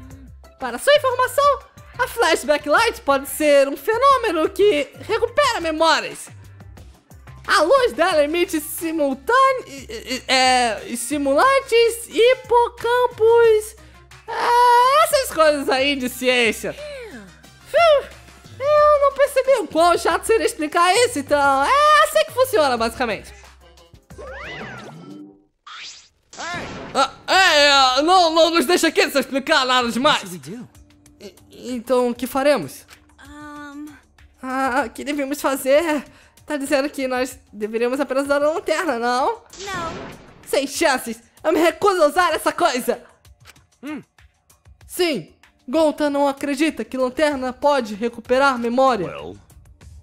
Para sua informação, a Flashback Light pode ser um fenômeno que recupera memórias. A luz dela emite simultâneos, é, simulantes, hipocampos, é, essas coisas aí de ciência. Fiu, Eu não percebi o quão chato seria explicar isso, então é assim que funciona, basicamente. Ah, é, é, não, não nos deixa aqui sem explicar nada What demais. do? Então, o que faremos? Um. Ah, o que devemos fazer? Tá dizendo que nós deveríamos apenas usar a lanterna, não? No. Sem chances! Eu me recuso a usar essa coisa! Sim! Gonta não acredita que lanterna pode recuperar memória. Well,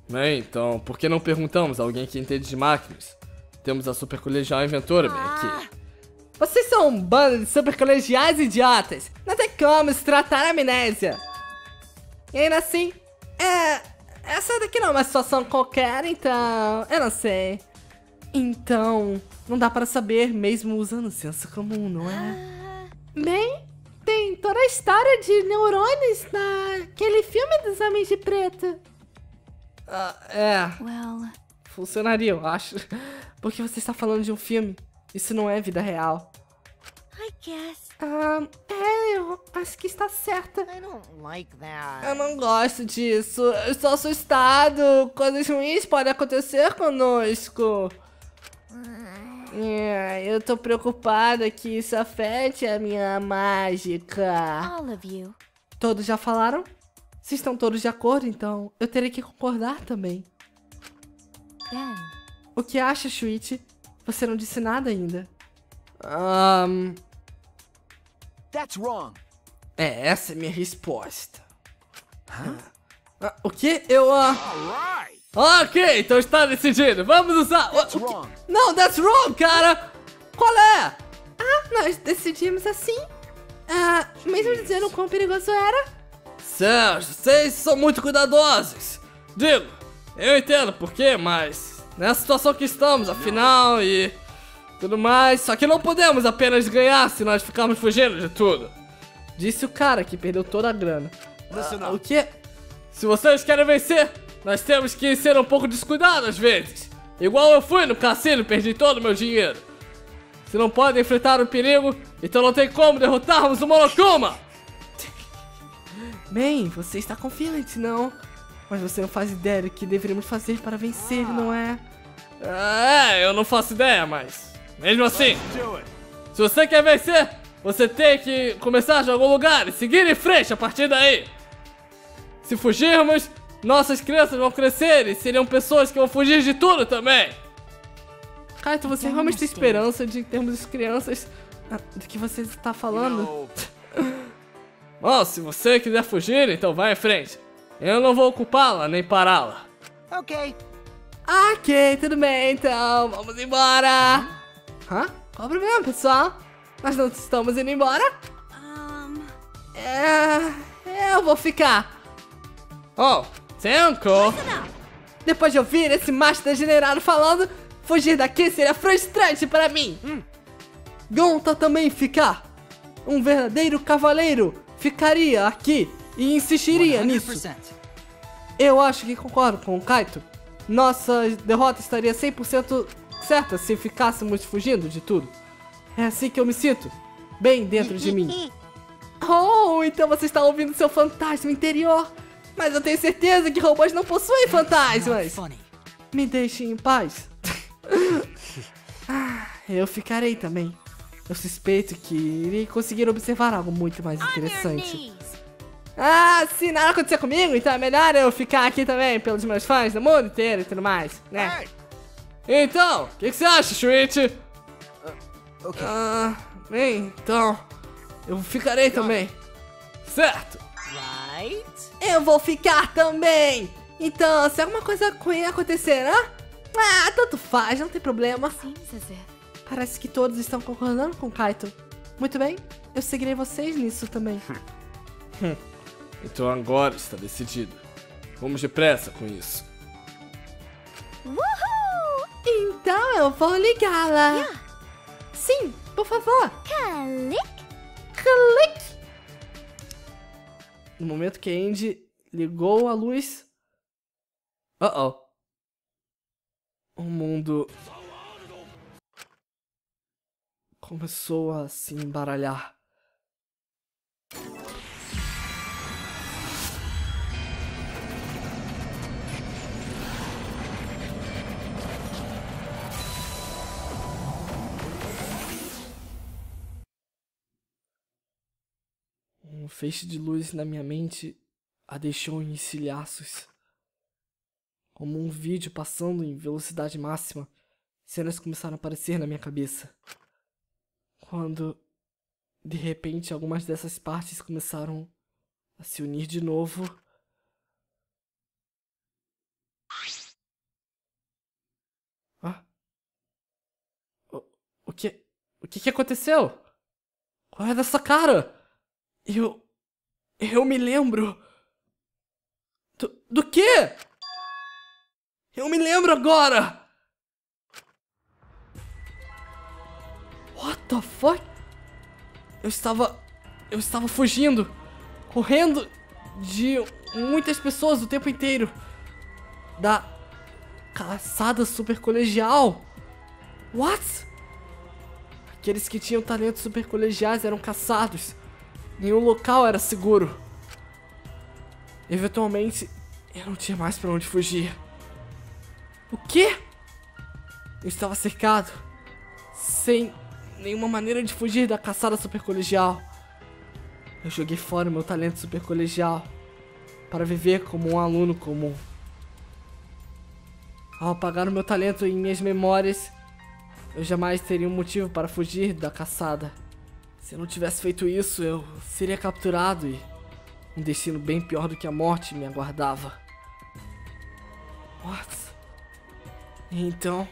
Bem, então, por que não perguntamos a alguém que entende de máquinas? Temos a super colegial inventora bem aqui. Vocês são um bando de super colegiais idiotas! Não tem como se tratar a amnésia! E ainda assim, é. Essa daqui não é uma situação qualquer, então. Eu não sei. Então, não dá para saber mesmo usando senso comum, não é? Bem, tem toda a história de neurônios naquele filme dos Homens de Preto. Ah, é. Well, Funcionaria, eu acho. Porque você está falando de um filme. Isso não é vida real. I guess. Ah, é, eu acho que está certa. I don't like that. Eu não gosto disso. Eu estou assustado. Coisas ruins podem acontecer conosco. É, eu tô preocupada que isso afete a minha mágica. All of you. Todos já falaram? Se estão todos de acordo, então eu terei que concordar também. Ben. O que acha, Shuichi? Você não disse nada ainda. Ahn. That's wrong. é, essa é minha resposta. Ah, o que? Eu, ah. Alright. Ok, então está decidido. Vamos usar. That's wrong. Não, that's wrong, cara! Qual é? Ah, nós decidimos assim. Ah, mesmo dizendo o quão perigoso era. Sérgio, vocês são muito cuidadosos. Digo, eu entendo por quê, mas nessa situação que estamos, afinal, e tudo mais, só que não podemos apenas ganhar se nós ficarmos fugindo de tudo. Disse o cara que perdeu toda a grana. Ah, o quê? Se vocês querem vencer, nós temos que ser um pouco descuidados às vezes. Igual eu fui no cassino e perdi todo o meu dinheiro. Se não podem enfrentar o perigo, então não tem como derrotarmos o Monokuma! Bem, você está confiante, não? Mas você não faz ideia do que deveríamos fazer para vencer, não é? É, eu não faço ideia, mas... Mesmo assim, se você quer vencer, você tem que começar de algum lugar e seguir em frente a partir daí. Se fugirmos, nossas crianças vão crescer e seriam pessoas que vão fugir de tudo também. Kaito, você realmente tem esperança de termos crianças ah, do que você está falando? Bom, se você quiser fugir, então vai em frente. Eu não vou ocupá-la nem pará-la. Okay. Ok, tudo bem, então vamos embora. Hã? Qual o problema, pessoal? Nós não estamos indo embora? Um. É, eu vou ficar. Oh, Senko! Depois de ouvir esse macho degenerado falando, fugir daqui seria frustrante para mim. Gonta também ficar. Um verdadeiro cavaleiro ficaria aqui e insistiria nisso. 100%. Eu acho que concordo com o Kaito. Nossa derrota estaria 100% certa se ficássemos fugindo de tudo. É assim que eu me sinto. Bem dentro de mim. Oh, então você está ouvindo seu fantasma interior. Mas eu tenho certeza que robôs não possuem fantasmas. Me deixe em paz. ah, eu ficarei também. Eu suspeito que irei conseguir observar algo muito mais interessante. Ah, se nada acontecer comigo, então é melhor eu ficar aqui também pelos meus fãs do mundo inteiro e tudo mais, né? Então, o que, que você acha, Shuichi? Okay. Ah, bem, então, eu ficarei também. Certo. Right? Eu vou ficar também. Então, se alguma coisa ruim acontecer, né? Ah, tanto faz, não tem problema. As if. Parece que todos estão concordando com o Kaito. Muito bem, eu seguirei vocês nisso também. então agora está decidido. Vamos depressa com isso. Woohoo! Então eu vou ligá-la. Sim, por favor. Click. Clique. No momento que a Andy ligou a luz. Uh oh. O mundo começou a se embaralhar. Um feixe de luz na minha mente a deixou em estilhaços. como um vídeo passando em velocidade máxima. Cenas começaram a aparecer na minha cabeça. Quando, de repente, algumas dessas partes começaram a se unir de novo. Ah? O, o que? O que que aconteceu? Qual é dessa cara? Eu. Eu me lembro. Do, do quê? Eu me lembro agora! What the fuck? Eu estava. Eu estava fugindo. Correndo de muitas pessoas o tempo inteiro. Da caçada super colegial. What? Aqueles que tinham talentos super colegiais eram caçados. Nenhum local era seguro. Eventualmente, eu não tinha mais pra onde fugir. O quê? Eu estava cercado. Sem nenhuma maneira de fugir da caçada super colegial. Eu joguei fora meu talento super colegial para viver como um aluno comum. Ao apagar o meu talento em minhas memórias, eu jamais teria um motivo para fugir da caçada. Se eu não tivesse feito isso, eu seria capturado e um destino bem pior do que a morte me aguardava. What? Então,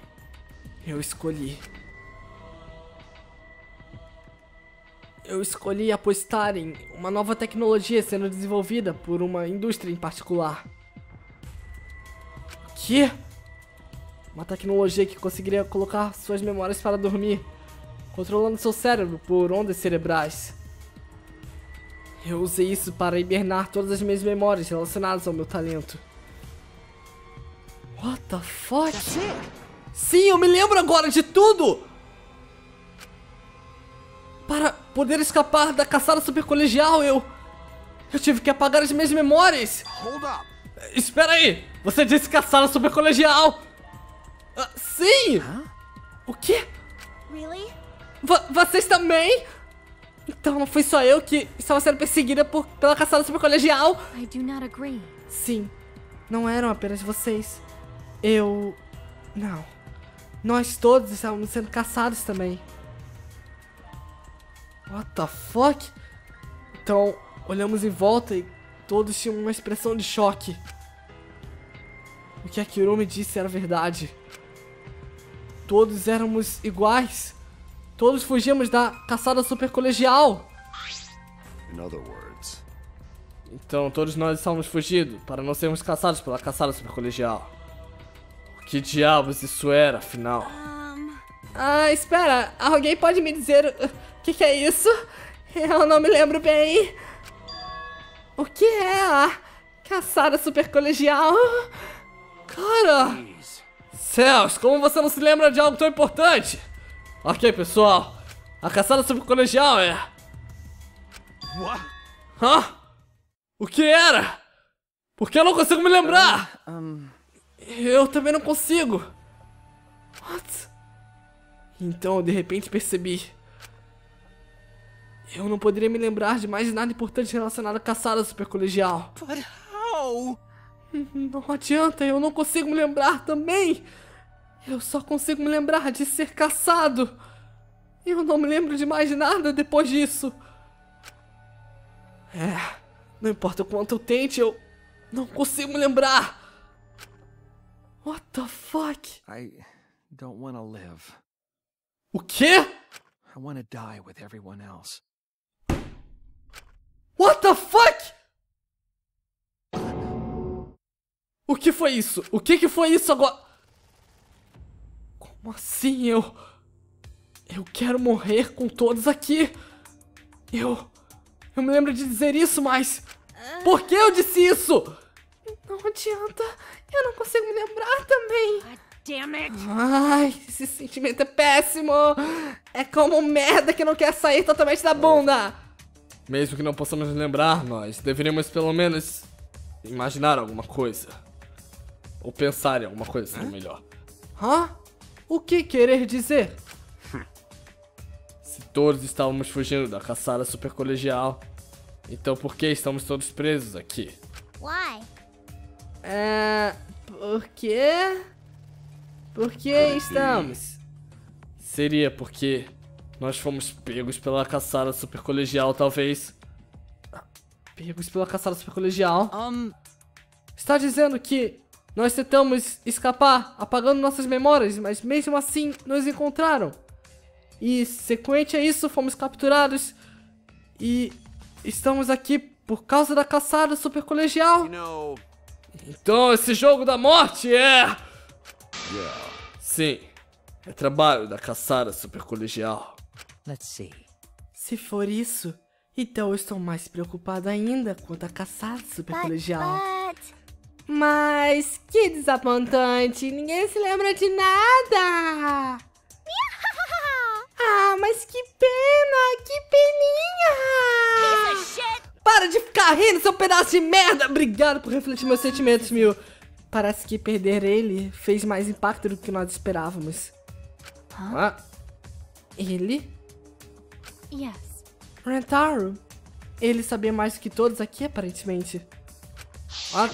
eu escolhi. Eu escolhi apostar em uma nova tecnologia sendo desenvolvida por uma indústria em particular. O quê? Uma tecnologia que conseguiria colocar suas memórias para dormir, controlando seu cérebro por ondas cerebrais. Eu usei isso para hibernar todas as minhas memórias relacionadas ao meu talento. What the fuck? Sim, eu me lembro agora de tudo! Para poder escapar da caçada super colegial, eu. Eu tive que apagar as minhas memórias! Hold up. Espera aí! Você disse caçada super colegial! Ah, sim! O quê? Really? Vo- vocês também? Então não foi só eu que estava sendo perseguida por, pela caçada super colegial? I do not agree. Sim, não eram apenas vocês. Eu. Não. Nós todos estávamos sendo caçados também. What the fuck? Então, olhamos em volta e todos tinham uma expressão de choque. O que a Kirumi disse era verdade. Todos éramos iguais. Todos fugíamos da caçada super colegial. In other words, Então todos nós estávamos fugindo para não sermos caçados pela caçada super colegial. Que diabos isso era, afinal? Um, Ah, espera. Alguém pode me dizer o que, que é isso? Eu não me lembro bem. O que é a caçada super colegial? Cara! Céus, como você não se lembra de algo tão importante? Ok, pessoal. A caçada super colegial é. What? Hã? O que era? Por que eu não consigo me lembrar? Eu também não consigo. What? Então eu de repente percebi. Eu não poderia me lembrar de mais nada importante relacionado à caçada super colegial. But how? Não adianta, eu não consigo me lembrar também. Eu só consigo me lembrar de ser caçado. Eu não me lembro de mais nada depois disso. É, não importa o quanto eu tente, eu não consigo me lembrar. What the fuck? I don't want to live. O quê? I want to die with everyone else. What the fuck? O que foi isso? O que que foi isso agora? Como assim eu... Eu quero morrer com todos aqui. Eu... Eu me lembro de dizer isso, mas... Por que eu disse isso? Não adianta. Eu não consigo me lembrar também. damn it! Ai, esse sentimento é péssimo. É como merda que não quer sair totalmente da bunda. Mesmo que não possamos lembrar, nós deveríamos pelo menos imaginar alguma coisa. Ou pensar em alguma coisa, seria melhor. Hã? O que querer dizer? Se todos estávamos fugindo da caçada super colegial, então por que estamos todos presos aqui? Why? É. Por quê? Por que estamos? Seria porque nós fomos pegos pela caçada super colegial, talvez. Pegos pela caçada super colegial. Um, Está dizendo que nós tentamos escapar, apagando nossas memórias, mas mesmo assim nos encontraram. E sequente a isso, fomos capturados e estamos aqui por causa da caçada super colegial. You know, Então esse jogo da morte é. yeah. Sim, é trabalho da caçada super colegial. let's see. Se for isso, então eu estou mais preocupado ainda quanto a caçada super But, colegial. but... Mas que desapontante, ninguém se lembra de nada. Ah, mas que pena, que peninha. Para de ficar rindo, seu pedaço de merda. Obrigado por refletir meus sentimentos, Mil. Parece que perder ele fez mais impacto do que nós esperávamos. Ah, ele? Yes. Rentaro. Ele sabia mais do que todos aqui, aparentemente. Ah,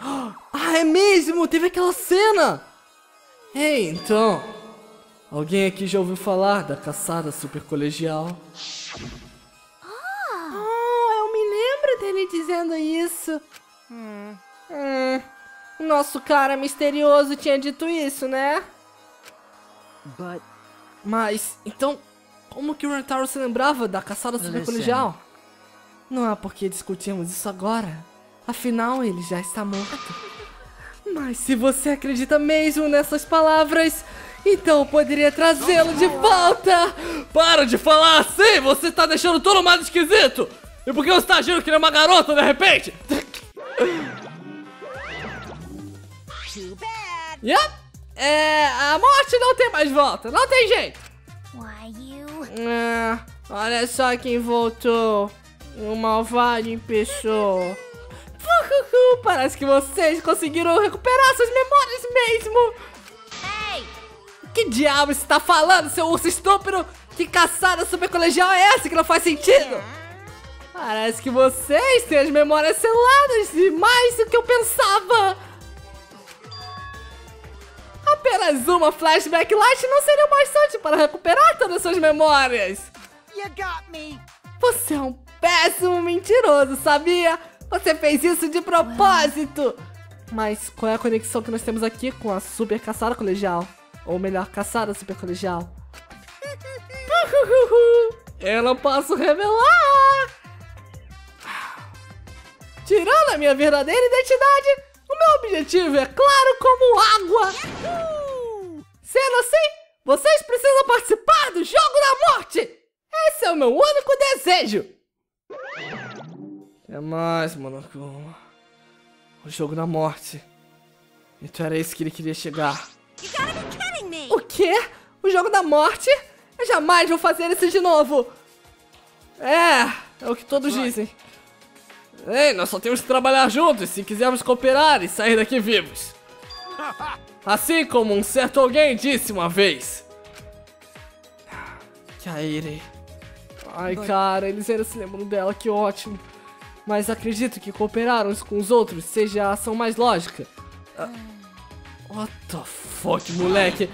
ah, é mesmo! Teve aquela cena! Ei, então. Alguém aqui já ouviu falar da caçada super colegial? Oh, eu me lembro dele dizendo isso. Hum, o nosso cara misterioso tinha dito isso, né? But Mas, então, como que o Rentaro se lembrava da caçada super colegial? Não há por que discutirmos isso agora. Afinal, ele já está morto. Mas se você acredita mesmo nessas palavras, então eu poderia trazê-lo de volta. Para de falar assim! Você tá deixando todo mundo esquisito! E por que você tá agindo que ele é uma garota de repente? Yep! É, a morte não tem mais volta, não tem jeito. Why you? É, olha só quem voltou. Um malvado em pessoa. Uhuhu, Parece que vocês conseguiram recuperar suas memórias mesmo. Hey! Que diabo você tá falando, seu urso estúpido? Que caçada super colegial é essa que não faz sentido? Parece que vocês têm as memórias seladas e mais do que eu pensava. Apenas uma flashback light não seria o bastante para recuperar todas as suas memórias. You got me. Você é um péssimo mentiroso, sabia? Você fez isso de propósito! Mas qual é a conexão que nós temos aqui com a super caçada colegial? Ou melhor, caçada super colegial? Eu não posso revelar! Tirando a minha verdadeira identidade, o meu objetivo é claro como água! Sendo assim, vocês precisam participar do Jogo da Morte! Esse é o meu único desejo! É mais, Monokuma. O Jogo da Morte. Então era isso que ele queria chegar. O quê? O Jogo da Morte? Eu jamais vou fazer isso de novo! É, é o que todos dizem. Ei, nós só temos que trabalhar juntos se quisermos cooperar e sair daqui vivos. Assim como um certo alguém disse uma vez. Kairi. Ai, cara, eles ainda se lembram dela, que ótimo. Mas acredito que cooperar uns com os outros seja a ação mais lógica. Ah, What the fuck, moleque?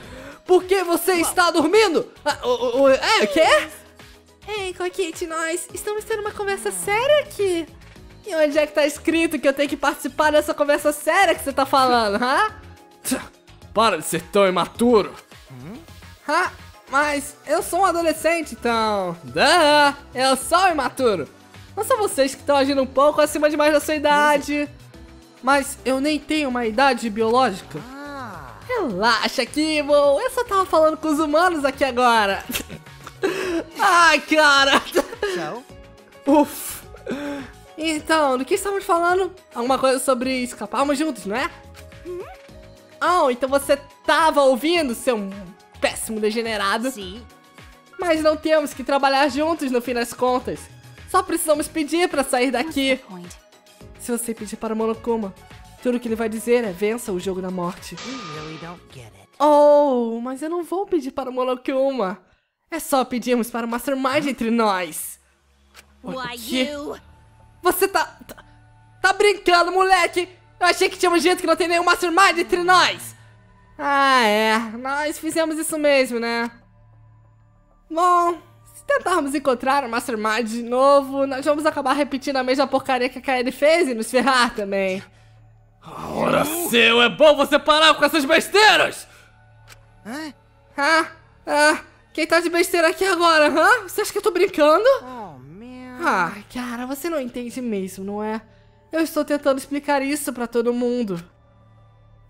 Por que você está dormindo? O, o, o- é, o quê? Ei, Coquete, nós estamos tendo uma conversa séria aqui. E onde é que tá escrito que eu tenho que participar dessa conversa séria que você tá falando, hã? Para de ser tão imaturo. Ah, mas eu sou um adolescente, então. Duh, eu sou imaturo. Não são vocês que estão agindo um pouco acima demais da sua idade. Mas eu nem tenho uma idade biológica. Ah. Relaxa, Kibo. Eu só tava falando com os humanos aqui agora. Ai, cara. Uf. Então, do que estamos falando? Alguma coisa sobre escaparmos juntos, não é? Oh, então você tava ouvindo, seu péssimo degenerado. see? Mas não temos que trabalhar juntos no fim das contas. Só precisamos pedir pra sair daqui. Se você pedir para o Monokuma, tudo que ele vai dizer é vença o jogo da morte. Oh, mas eu não vou pedir para o Monokuma. É só pedirmos para o Mastermind entre nós. O Why quê? you? Você tá, tá. Tá brincando, moleque! Eu achei que tinha um jeito que não tem nenhum Mastermind entre nós! Ah, é. Nós fizemos isso mesmo, né? Bom, tentarmos encontrar um Mastermind de novo, nós vamos acabar repetindo a mesma porcaria que a Kaede fez e nos ferrar também. Ora seu, é bom você parar com essas besteiras! Hã? Ah, ah, quem tá de besteira aqui agora, hã? Você acha que eu tô brincando? Oh, man. Ah, cara, você não entende mesmo, não é? Eu estou tentando explicar isso pra todo mundo.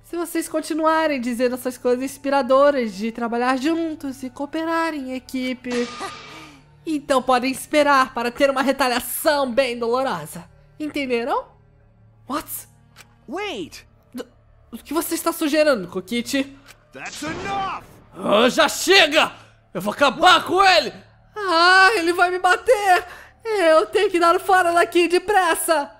Se vocês continuarem dizendo essas coisas inspiradoras de trabalhar juntos e cooperar em equipe, então podem esperar para ter uma retaliação bem dolorosa. Entenderam? What? Wait! O que você está sugerindo, Kokiti? That's enough! Ah, já chega! Eu vou acabar com ele! Ah, ele vai me bater! Eu tenho que dar fora daqui depressa!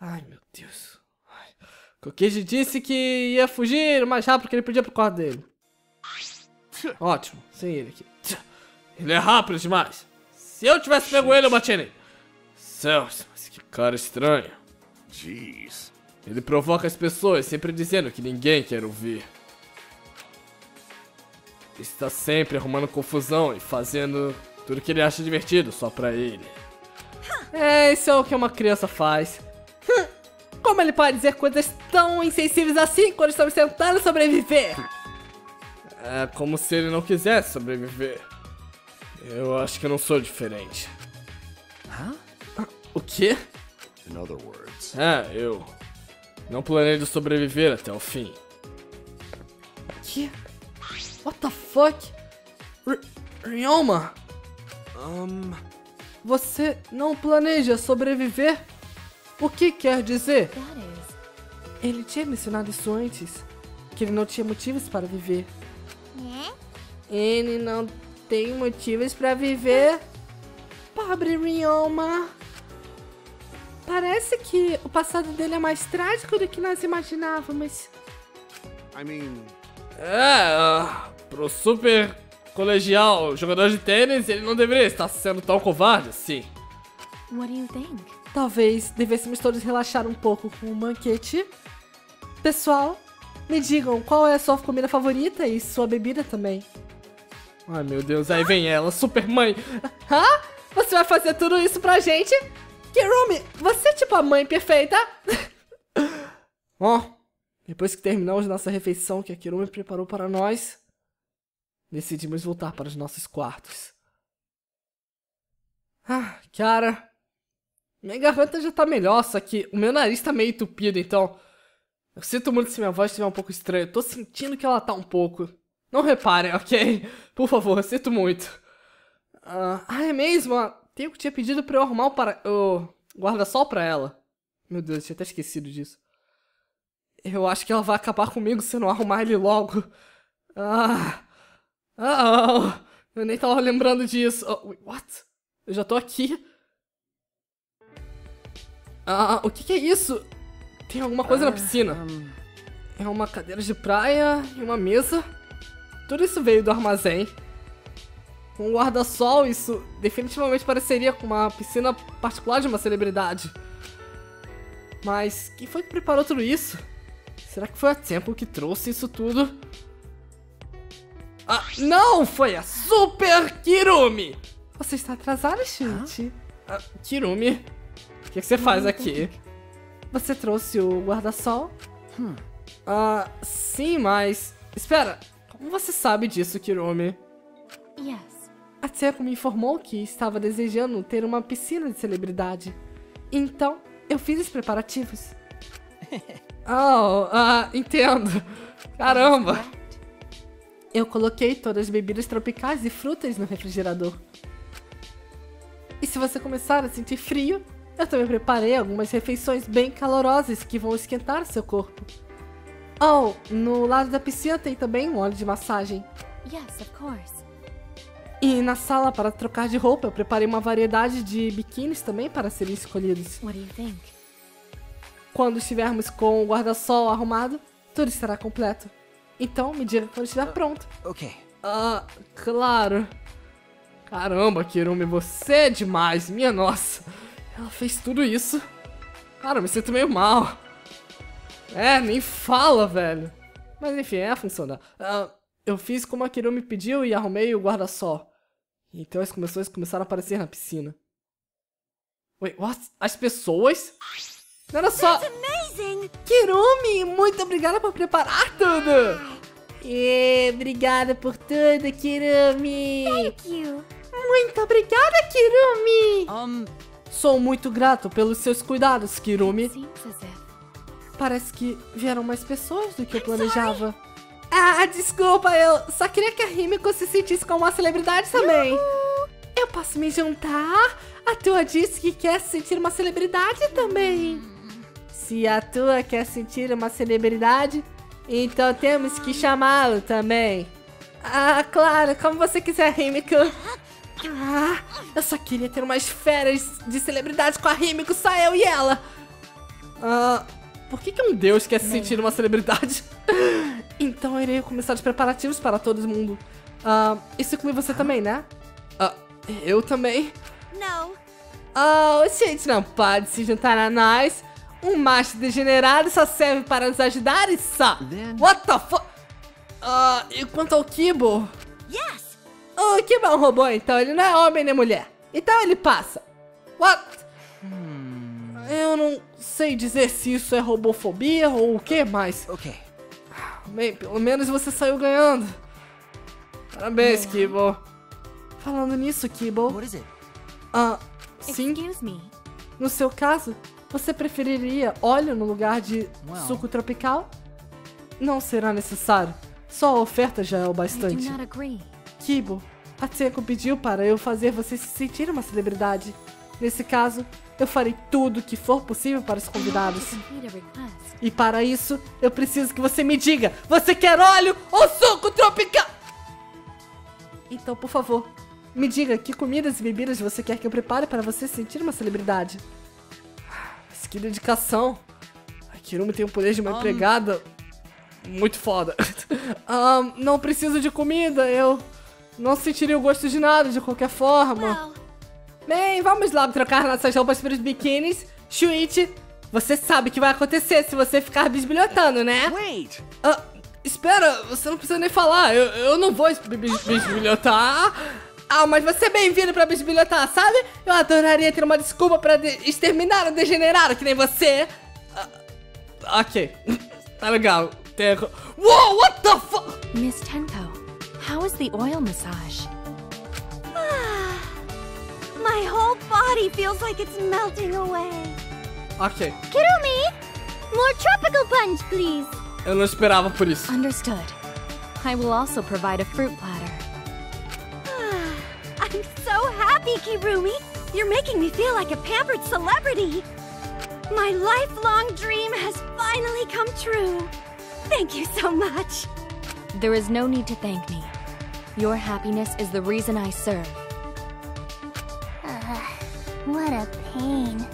Ai, meu Deus. Ai. Kokiji disse que ia fugir o mais rápido que ele podia pro quarto dele. Ótimo, sem ele aqui. Ele é rápido demais. Se eu tivesse pego ele, eu batia nele. Céus, mas que cara estranho. Jeez. Ele provoca as pessoas, sempre dizendo que ninguém quer ouvir. Está sempre arrumando confusão e fazendo tudo que ele acha divertido só pra ele. É, isso é o que uma criança faz. Como ele pode dizer coisas tão insensíveis assim quando estamos tentando sobreviver? É como se ele não quisesse sobreviver. Eu acho que eu não sou diferente. Hã? O quê? In other words, É, eu não planejo sobreviver até o fim. Que? What the fuck? R Ryoma, Um. você não planeja sobreviver? O que quer dizer? Ele tinha mencionado isso antes, que ele não tinha motivos para viver. Yeah? Ele não tem motivos para viver? Pobre Ryoma. Parece que o passado dele é mais trágico do que nós imaginávamos. I mean, É, ah, pro super colegial jogador de tênis, ele não deveria estar sendo tão covarde assim. What do you think? Talvez devêssemos todos relaxar um pouco com o banquete. Pessoal, me digam qual é a sua comida favorita e sua bebida também. Ai meu Deus, aí vem ela, super mãe. Hã? Você vai fazer tudo isso pra gente? Kirumi, você é tipo a mãe perfeita? Ó, depois que terminamos nossa refeição que a Kirumi preparou para nós, decidimos voltar para os nossos quartos. Ah, cara, minha garganta já tá melhor, só que o meu nariz tá meio entupido, então. Eu sinto muito se minha voz estiver um pouco estranha. Eu tô sentindo que ela tá um pouco. Não reparem, ok? Por favor, sinto muito. Ah, ah, é mesmo? A Teiko tinha pedido pra eu arrumar o, para... o guarda-sol pra ela. Meu Deus, eu tinha até esquecido disso. Eu acho que ela vai acabar comigo se eu não arrumar ele logo. Ah. Ah, oh. Eu nem tava lembrando disso. Oh, wait, what? Eu já tô aqui. Ah, o que, que é isso? Tem alguma coisa na piscina. Um. É uma cadeira de praia e uma mesa. Tudo isso veio do armazém. Um guarda-sol, isso definitivamente pareceria com uma piscina particular de uma celebridade. Mas quem foi que preparou tudo isso? Será que foi a Temple que trouxe isso tudo? Ah, não! Foi a Super Kirumi! Você está atrasada, Shuichi? Ah, Kirumi, o que, que você faz aqui? Você trouxe o guarda-sol? Hum. Ah, sim, mas... Espera, você sabe disso, Kirumi? Yes. A Tseco me informou que estava desejando ter uma piscina de celebridade. Então, eu fiz os preparativos. oh, ah, entendo. Caramba. Eu coloquei todas as bebidas tropicais e frutas no refrigerador. E se você começar a sentir frio, eu também preparei algumas refeições bem calorosas que vão esquentar seu corpo. Oh, no lado da piscina tem também um óleo de massagem. Yes, of course. E na sala para trocar de roupa, eu preparei uma variedade de biquínis também para serem escolhidos. What do you think? Quando estivermos com o guarda-sol arrumado, tudo estará completo. Então, me diga quando estiver pronto. Okay. Ah, claro. Caramba, Kirumi, você é demais, minha nossa. Ela fez tudo isso. Cara, me sinto meio mal. É, nem fala, velho. Mas enfim, é a função dela. Ah, eu fiz como a Kiryu me pediu e arrumei o guarda-sol. Então as pessoas começaram a aparecer na piscina. Wait, what? As pessoas? Não era só... Kirumi, muito obrigada por preparar tudo! E obrigada por tudo, Kirumi! Thank you. Muito obrigada, Kirumi! Um, Sou muito grato pelos seus cuidados, Kirumi. Parece que vieram mais pessoas do que eu planejava. Ah, desculpa, eu só queria que a Himiko se sentisse como uma celebridade também. Eu posso me juntar? A tua disse que quer se sentir uma celebridade também. Se a tua quer sentir uma celebridade, então temos que chamá-lo também. Ah, claro, como você quiser, Himiko. Ah, eu só queria ter umas férias de celebridade com a Himiko, só eu e ela. Ah, por que, que um deus quer se sentir uma celebridade? então eu irei começar os preparativos para todo mundo. Ah, isso inclui você também, né? Ah, eu também. No. Oh, gente, não pode se juntar a nós. Um macho degenerado só serve para nos ajudar e só. Then- What the fuck? Ah, e quanto ao Kibo? Yes! O Kibo é um robô, então ele não é homem nem mulher. Então ele passa. What? Eu não sei dizer se isso é robofobia ou o que, mas... okay. Bem, pelo menos você saiu ganhando. Parabéns, Kibo. Falando nisso, Kibo... What is it? Ah, sim, no seu caso, você preferiria óleo no lugar de Well. suco tropical? Não será necessário. Só a oferta já é o bastante. Kibo, a Tseko pediu para eu fazer você se sentir uma celebridade. Nesse caso, eu farei tudo o que for possível para os convidados. E para isso, eu preciso que você me diga: você quer óleo ou suco tropical? Então, por favor, me diga que comidas e bebidas você quer que eu prepare para você se sentir uma celebridade. Mas que dedicação! A Kirumi tem o poder de uma empregada muito foda. Ahn, não preciso de comida, eu não sentiria o gosto de nada de qualquer forma. Well, Bem, vamos logo trocar nossas roupas para os biquínis. Shuichi, você sabe o que vai acontecer se você ficar bisbilhotando, né? Wait! Ah, espera, você não precisa nem falar. Eu, eu não vou bis- bis- bisbilhotar. Ah, mas você é bem-vindo pra bisbilhotar, sabe? Eu adoraria ter uma desculpa pra de- exterminar um degenerado que nem você. Ah, ok, tá legal. Terra. Uou, what the fuck? Miss Tenko, how is the oil massage? My whole body feels like it's melting away. Ok, Kirumi! More tropical punch, please. eu não esperava por isso. Understood. I will also provide a fruit platter. I'm so happy, Kirumi. You're making me feel like a pampered celebrity. My lifelong dream has finally come true. Thank you so much. There is no need to thank me. Your happiness is the reason I serve. What a pain.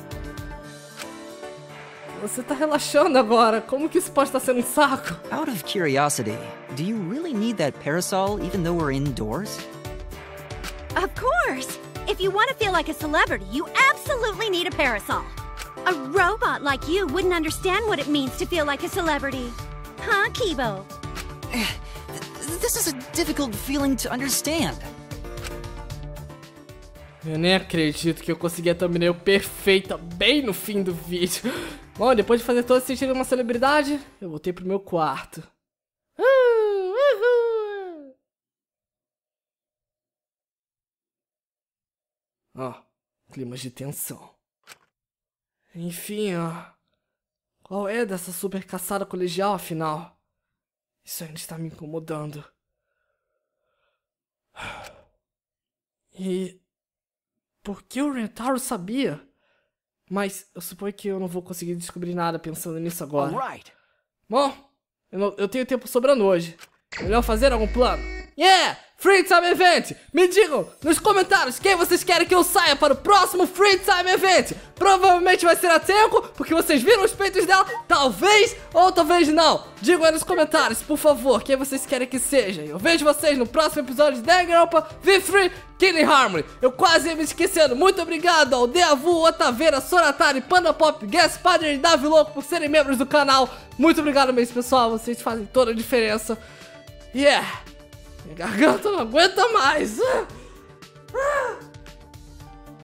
Você tá relaxando agora. Como que isso pode estar sendo um saco? Out of curiosity, do you really need that parasol even though we're indoors? Of course. If you want to feel like a celebrity, you absolutely need a parasol. A robot like you wouldn't understand what it means to feel like a celebrity. Huh, Kibo? This is a difficult feeling to understand. Eu nem acredito que eu consegui a thumbnail perfeita bem no fim do vídeo. Bom, depois de fazer todo sentido uma celebridade, eu voltei pro meu quarto. Uh, uhul. Ó, climas de tensão. Enfim, ó. Qual é dessa super caçada colegial, afinal? Isso ainda está me incomodando. E por que o Rentaro sabia? Mas eu suponho que eu não vou conseguir descobrir nada pensando nisso agora. Alright. Bom, eu, não- eu tenho tempo sobrando hoje. Melhor fazer algum plano. Yeah! Free Time Event. Me digam nos comentários quem vocês querem que eu saia para o próximo Free Time Event. Provavelmente vai ser a Tenko, porque vocês viram os peitos dela. Talvez ou talvez não. Digam aí nos comentários, por favor, quem vocês querem que seja. Eu vejo vocês no próximo episódio de Danganronpa V3 Killing Harmony. Eu quase ia me esquecendo. Muito obrigado ao Deavu, Otaveira, Sonatari, Panda Pop, Guest Padre e Davi Louco por serem membros do canal. Muito obrigado mesmo, pessoal. Vocês fazem toda a diferença. Yeah! Minha garganta não aguenta mais. Ah! Ah!